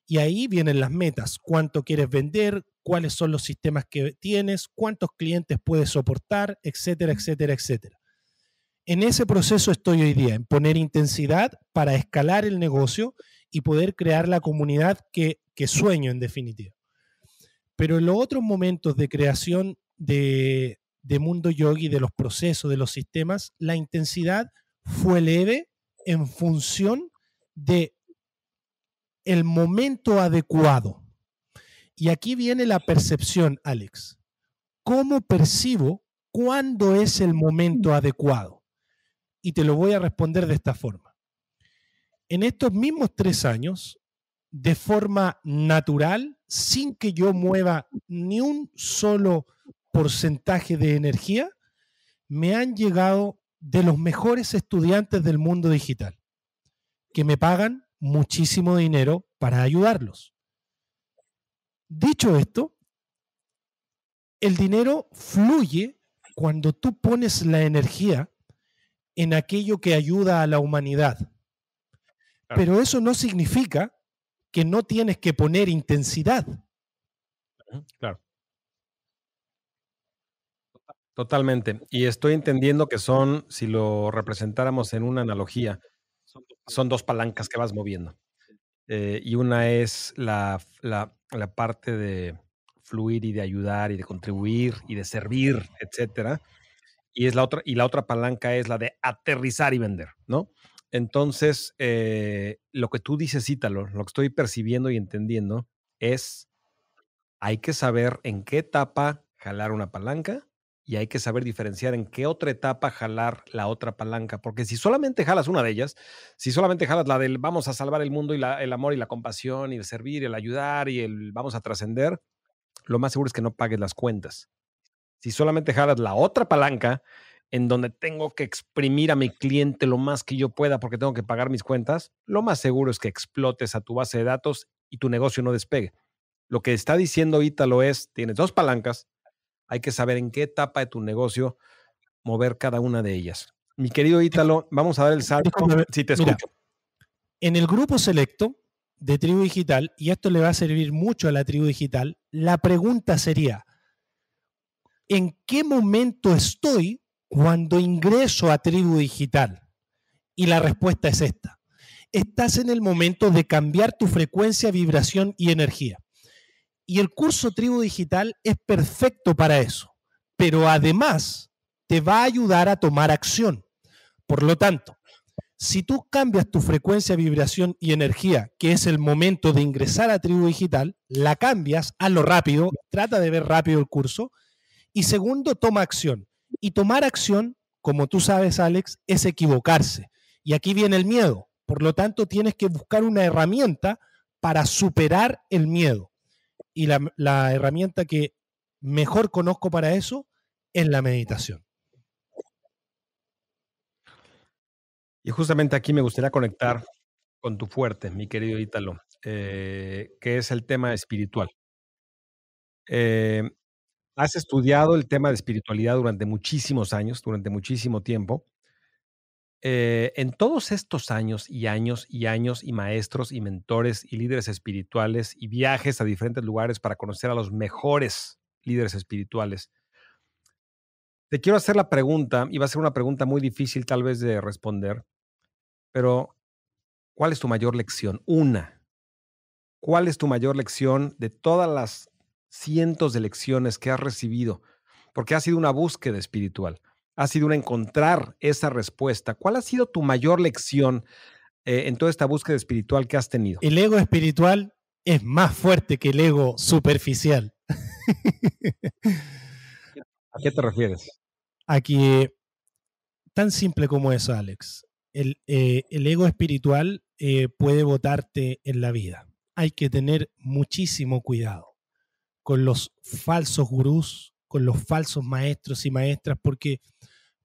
Y ahí vienen las metas, cuánto quieres vender, cuáles son los sistemas que tienes, cuántos clientes puedes soportar, etcétera, etcétera, etcétera. En ese proceso estoy hoy día, en poner intensidad para escalar el negocio y poder crear la comunidad que, sueño en definitiva. Pero en los otros momentos de creación de, de Mundo Yogi, de los procesos, de los sistemas, la intensidad fue leve en función de el momento adecuado. Y aquí viene la percepción, Alex. ¿Cómo percibo cuándo es el momento adecuado? Y te lo voy a responder de esta forma. En estos mismos tres años, de forma natural, sin que yo mueva ni un solo porcentaje de energía, me han llegado de los mejores estudiantes del mundo digital, que me pagan muchísimo dinero para ayudarlos. Dicho esto, el dinero fluye cuando tú pones la energía en aquello que ayuda a la humanidad. Pero eso no significa que no tienes que poner intensidad. Claro. Totalmente. Y estoy entendiendo que son, si lo representáramos en una analogía, son dos palancas que vas moviendo. Eh, y una es la, la, parte de fluir y de ayudar y de contribuir y de servir, etcétera y, es la otra, y la otra palanca es la de aterrizar y vender, ¿no? Entonces, eh, lo que tú dices, Ítalo, lo que estoy percibiendo y entendiendo es, hay que saber en qué etapa jalar una palanca y hay que saber diferenciar en qué otra etapa jalar la otra palanca, porque si solamente jalas una de ellas, si solamente jalas la del vamos a salvar el mundo y el amor y la compasión y el servir y el ayudar y el vamos a trascender, lo más seguro es que no pagues las cuentas. Si solamente jalas la otra palanca en donde tengo que exprimir a mi cliente lo más que yo pueda porque tengo que pagar mis cuentas, lo más seguro es que explotes a tu base de datos y tu negocio no despegue. Lo que está diciendo Ítalo es, tienes dos palancas, hay que saber en qué etapa de tu negocio mover cada una de ellas. Mi querido Ítalo, vamos a dar el salto. Si te escucho. en el grupo selecto de Tribu Digital, y esto le va a servir mucho a la Tribu Digital, la pregunta sería, ¿en qué momento estoy cuando ingreso a Tribu Digital? Y la respuesta es esta. Estás en el momento de cambiar tu frecuencia, vibración y energía. Y el curso Tribu Digital es perfecto para eso, pero además te va a ayudar a tomar acción. Por lo tanto, si tú cambias tu frecuencia, vibración y energía, que es el momento de ingresar a Tribu Digital, la cambias, a lo rápido, trata de ver rápido el curso. Y segundo, toma acción. Y tomar acción, como tú sabes, Alex, es equivocarse. Y aquí viene el miedo. Por lo tanto, tienes que buscar una herramienta para superar el miedo. Y la, herramienta que mejor conozco para eso es la meditación. Y justamente aquí me gustaría conectar con tu fuerte, mi querido Ítalo, eh, que es el tema espiritual. Eh, has estudiado el tema de espiritualidad durante muchísimos años, durante muchísimo tiempo. Eh, en todos estos años y años y años y maestros y mentores y líderes espirituales y viajes a diferentes lugares para conocer a los mejores líderes espirituales, te quiero hacer la pregunta, y va a ser una pregunta muy difícil tal vez de responder, pero ¿cuál es tu mayor lección? Una. ¿Cuál es tu mayor lección de todas las cientos de lecciones que has recibido? Porque ha sido una búsqueda espiritual ha sido un encontrar esa respuesta. ¿Cuál ha sido tu mayor lección eh, en toda esta búsqueda espiritual que has tenido? El ego espiritual es más fuerte que el ego superficial. ¿A qué te refieres? Aquí, tan simple como eso, Alex. El, eh, ego espiritual eh, puede botarte en la vida. Hay que tener muchísimo cuidado con los falsos gurús, con los falsos maestros y maestras, porque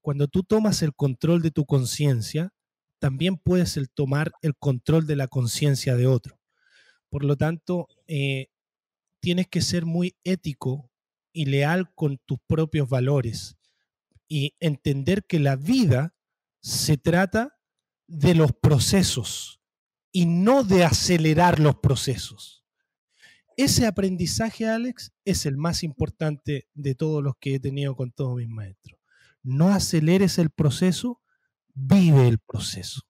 cuando tú tomas el control de tu conciencia, también puedes el tomar el control de la conciencia de otro. Por lo tanto, eh, tienes que ser muy ético y leal con tus propios valores y entender que la vida se trata de los procesos y no de acelerar los procesos. Ese aprendizaje, Alex, es el más importante de todos los que he tenido con todos mis maestros no aceleres el proceso, vive el proceso.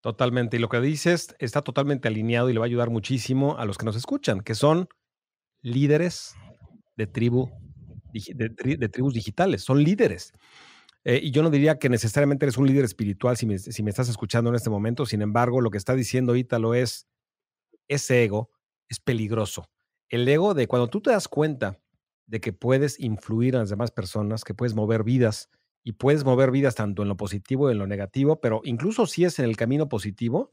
Totalmente. Y lo que dices está totalmente alineado y le va a ayudar muchísimo a los que nos escuchan, que son líderes de tribu, de, tribus digitales, son líderes. Eh, y yo no diría que necesariamente eres un líder espiritual si me, si me estás escuchando en este momento. Sin embargo, lo que está diciendo Ítalo es, ese ego es peligroso. El ego de cuando tú te das cuenta de que puedes influir a las demás personas, que puedes mover vidas y puedes mover vidas tanto en lo positivo y en lo negativo, pero incluso si es en el camino positivo,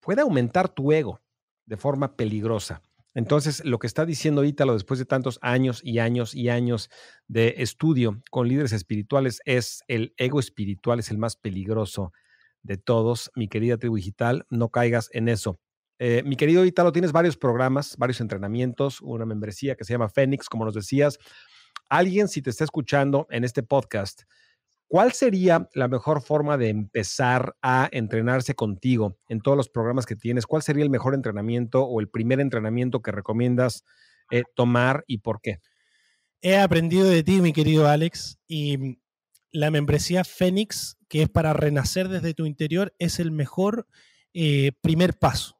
puede aumentar tu ego de forma peligrosa. Entonces, lo que está diciendo Ítalo después de tantos años y años y años de estudio con líderes espirituales es el ego espiritual es el más peligroso de todos. Mi querida tribu digital, no caigas en eso. Eh, mi querido Italo, tienes varios programas, varios entrenamientos, una membresía que se llama Fénix, como nos decías. Alguien, si te está escuchando en este podcast, ¿cuál sería la mejor forma de empezar a entrenarse contigo en todos los programas que tienes? ¿Cuál sería el mejor entrenamiento o el primer entrenamiento que recomiendas eh, tomar y por qué? He aprendido de ti, mi querido Alex, y la membresía Fénix, que es para renacer desde tu interior, es el mejor eh, primer paso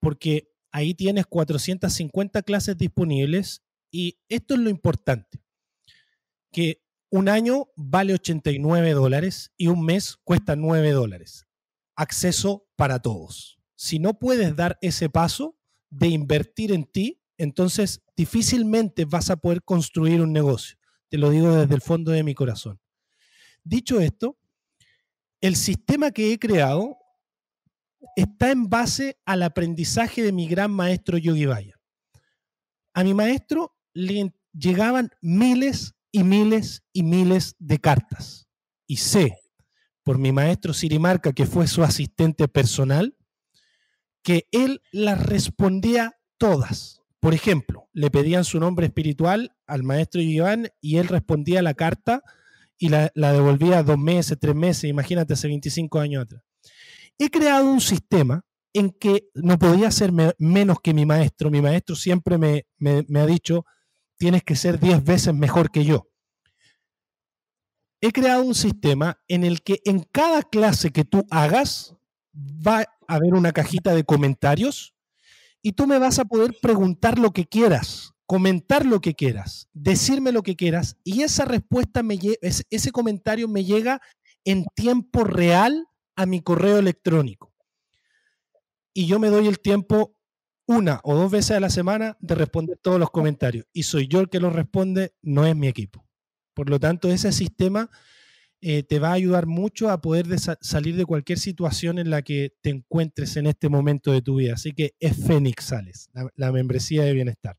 porque ahí tienes 450 clases disponibles y esto es lo importante, que un año vale 89 dólares y un mes cuesta 9 dólares. Acceso para todos. Si no puedes dar ese paso de invertir en ti, entonces difícilmente vas a poder construir un negocio. Te lo digo desde el fondo de mi corazón. Dicho esto, el sistema que he creado está en base al aprendizaje de mi gran maestro Yogi Vaya. A mi maestro le llegaban miles y miles y miles de cartas. Y sé, por mi maestro Sirimarca, que fue su asistente personal, que él las respondía todas. Por ejemplo, le pedían su nombre espiritual al maestro Iván y él respondía la carta y la, devolvía dos meses, tres meses, imagínate, hace 25 años atrás. He creado un sistema en que no podía ser menos que mi maestro. Mi maestro siempre me, ha dicho, tienes que ser 10 veces mejor que yo. He creado un sistema en el que en cada clase que tú hagas va a haber una cajita de comentarios y tú me vas a poder preguntar lo que quieras, comentar lo que quieras, decirme lo que quieras y esa respuesta, me ese comentario me llega en tiempo real a mi correo electrónico. Y yo me doy el tiempo una o dos veces a la semana de responder todos los comentarios. Y soy yo el que los responde, no es mi equipo. Por lo tanto, ese sistema eh, te va a ayudar mucho a poder salir de cualquier situación en la que te encuentres en este momento de tu vida. Así que es Fénix Sales, la, membresía de bienestar.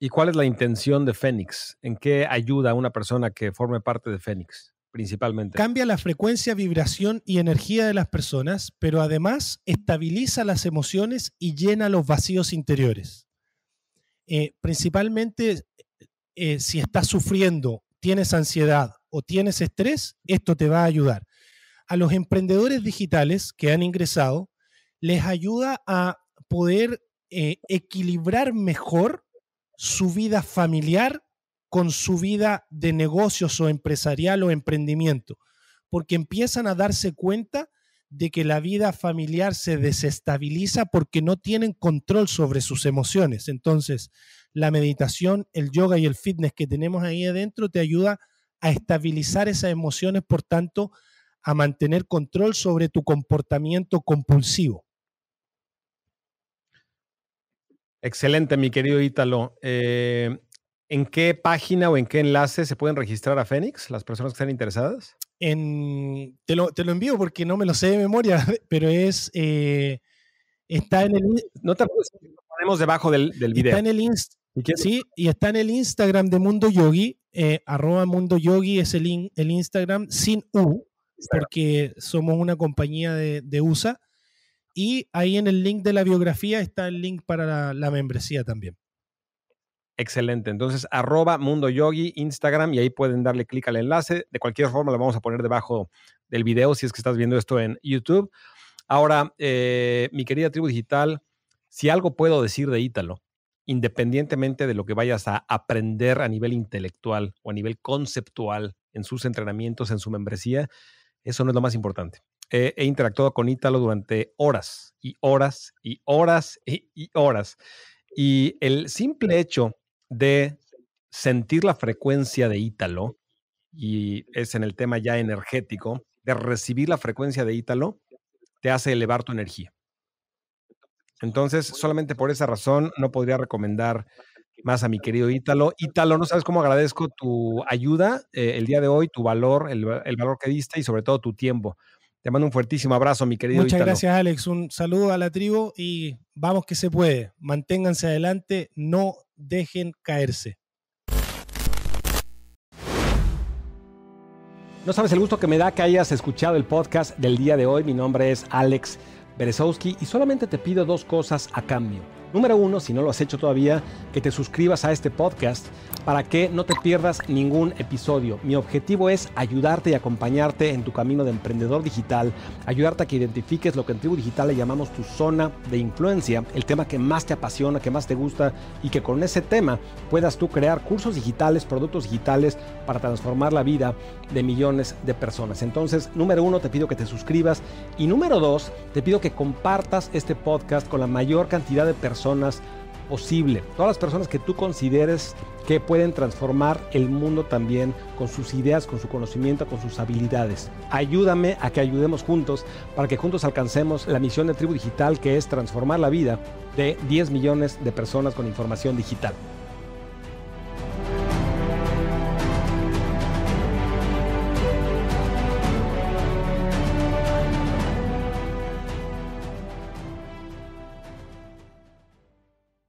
¿Y cuál es la intención de Fénix? ¿En qué ayuda a una persona que forme parte de Fénix? Principalmente. Cambia la frecuencia, vibración y energía de las personas, pero además estabiliza las emociones y llena los vacíos interiores. Eh, principalmente eh, si estás sufriendo, tienes ansiedad o tienes estrés, esto te va a ayudar. A los emprendedores digitales que han ingresado, les ayuda a poder eh, equilibrar mejor su vida familiar con su vida de negocios o empresarial o emprendimiento, porque empiezan a darse cuenta de que la vida familiar se desestabiliza porque no tienen control sobre sus emociones. Entonces, la meditación, el yoga y el fitness que tenemos ahí adentro te ayuda a estabilizar esas emociones, por tanto, a mantener control sobre tu comportamiento compulsivo. Excelente, mi querido Ítalo. Eh, ¿En qué página o en qué enlace se pueden registrar a Fénix las personas que están interesadas? En, te, lo, envío porque no me lo sé de memoria, pero es... Eh, está en el... No te lo ponemos debajo del, video. Está en el, Sí, y está en el Instagram de Mundo Yogi, eh, arroba Mundo Yogi es el, el Instagram sin U, porque somos una compañía de, USA. Y ahí en el link de la biografía está el link para la, membresía también. Excelente. Entonces, arroba Mundo Yogi, Instagram, y ahí pueden darle clic al enlace. De cualquier forma, lo vamos a poner debajo del video si es que estás viendo esto en YouTube. Ahora, eh, mi querida tribu digital, si algo puedo decir de Ítalo, independientemente de lo que vayas a aprender a nivel intelectual o a nivel conceptual en sus entrenamientos, en su membresía, eso no es lo más importante. he interactuado con Ítalo durante horas y horas y horas y, horas. Y el simple hecho de sentir la frecuencia de Ítalo, y es en el tema ya energético, de recibir la frecuencia de Ítalo, te hace elevar tu energía. Entonces, solamente por esa razón no podría recomendar más a mi querido Ítalo. Ítalo, no sabes cómo agradezco tu ayuda eh, el día de hoy, tu valor, el, valor que diste y sobre todo tu tiempo. Te mando un fuertísimo abrazo, mi querido Muchas gracias, Alex. Un saludo a la tribu y vamos que se puede. Manténganse adelante, no dejen caerse. No sabes el gusto que me da que hayas escuchado el podcast del día de hoy. Mi nombre es Alex Berezowski y solamente te pido dos cosas a cambio. Número uno, si no lo has hecho todavía, que te suscribas a este podcast para que no te pierdas ningún episodio. Mi objetivo es ayudarte y acompañarte en tu camino de emprendedor digital, ayudarte a que identifiques lo que en Tribu Digital le llamamos tu zona de influencia, el tema que más te apasiona, que más te gusta y que con ese tema puedas tú crear cursos digitales, productos digitales para transformar la vida de millones de personas. Entonces, número uno, te pido que te suscribas y número dos, te pido que compartas este podcast con la mayor cantidad de personas posible. Todas las personas que tú consideres que pueden transformar el mundo también con sus ideas, con su conocimiento, con sus habilidades. Ayúdame a que ayudemos juntos para que juntos alcancemos la misión de Tribu Digital que es transformar la vida de 10 millones de personas con información digital.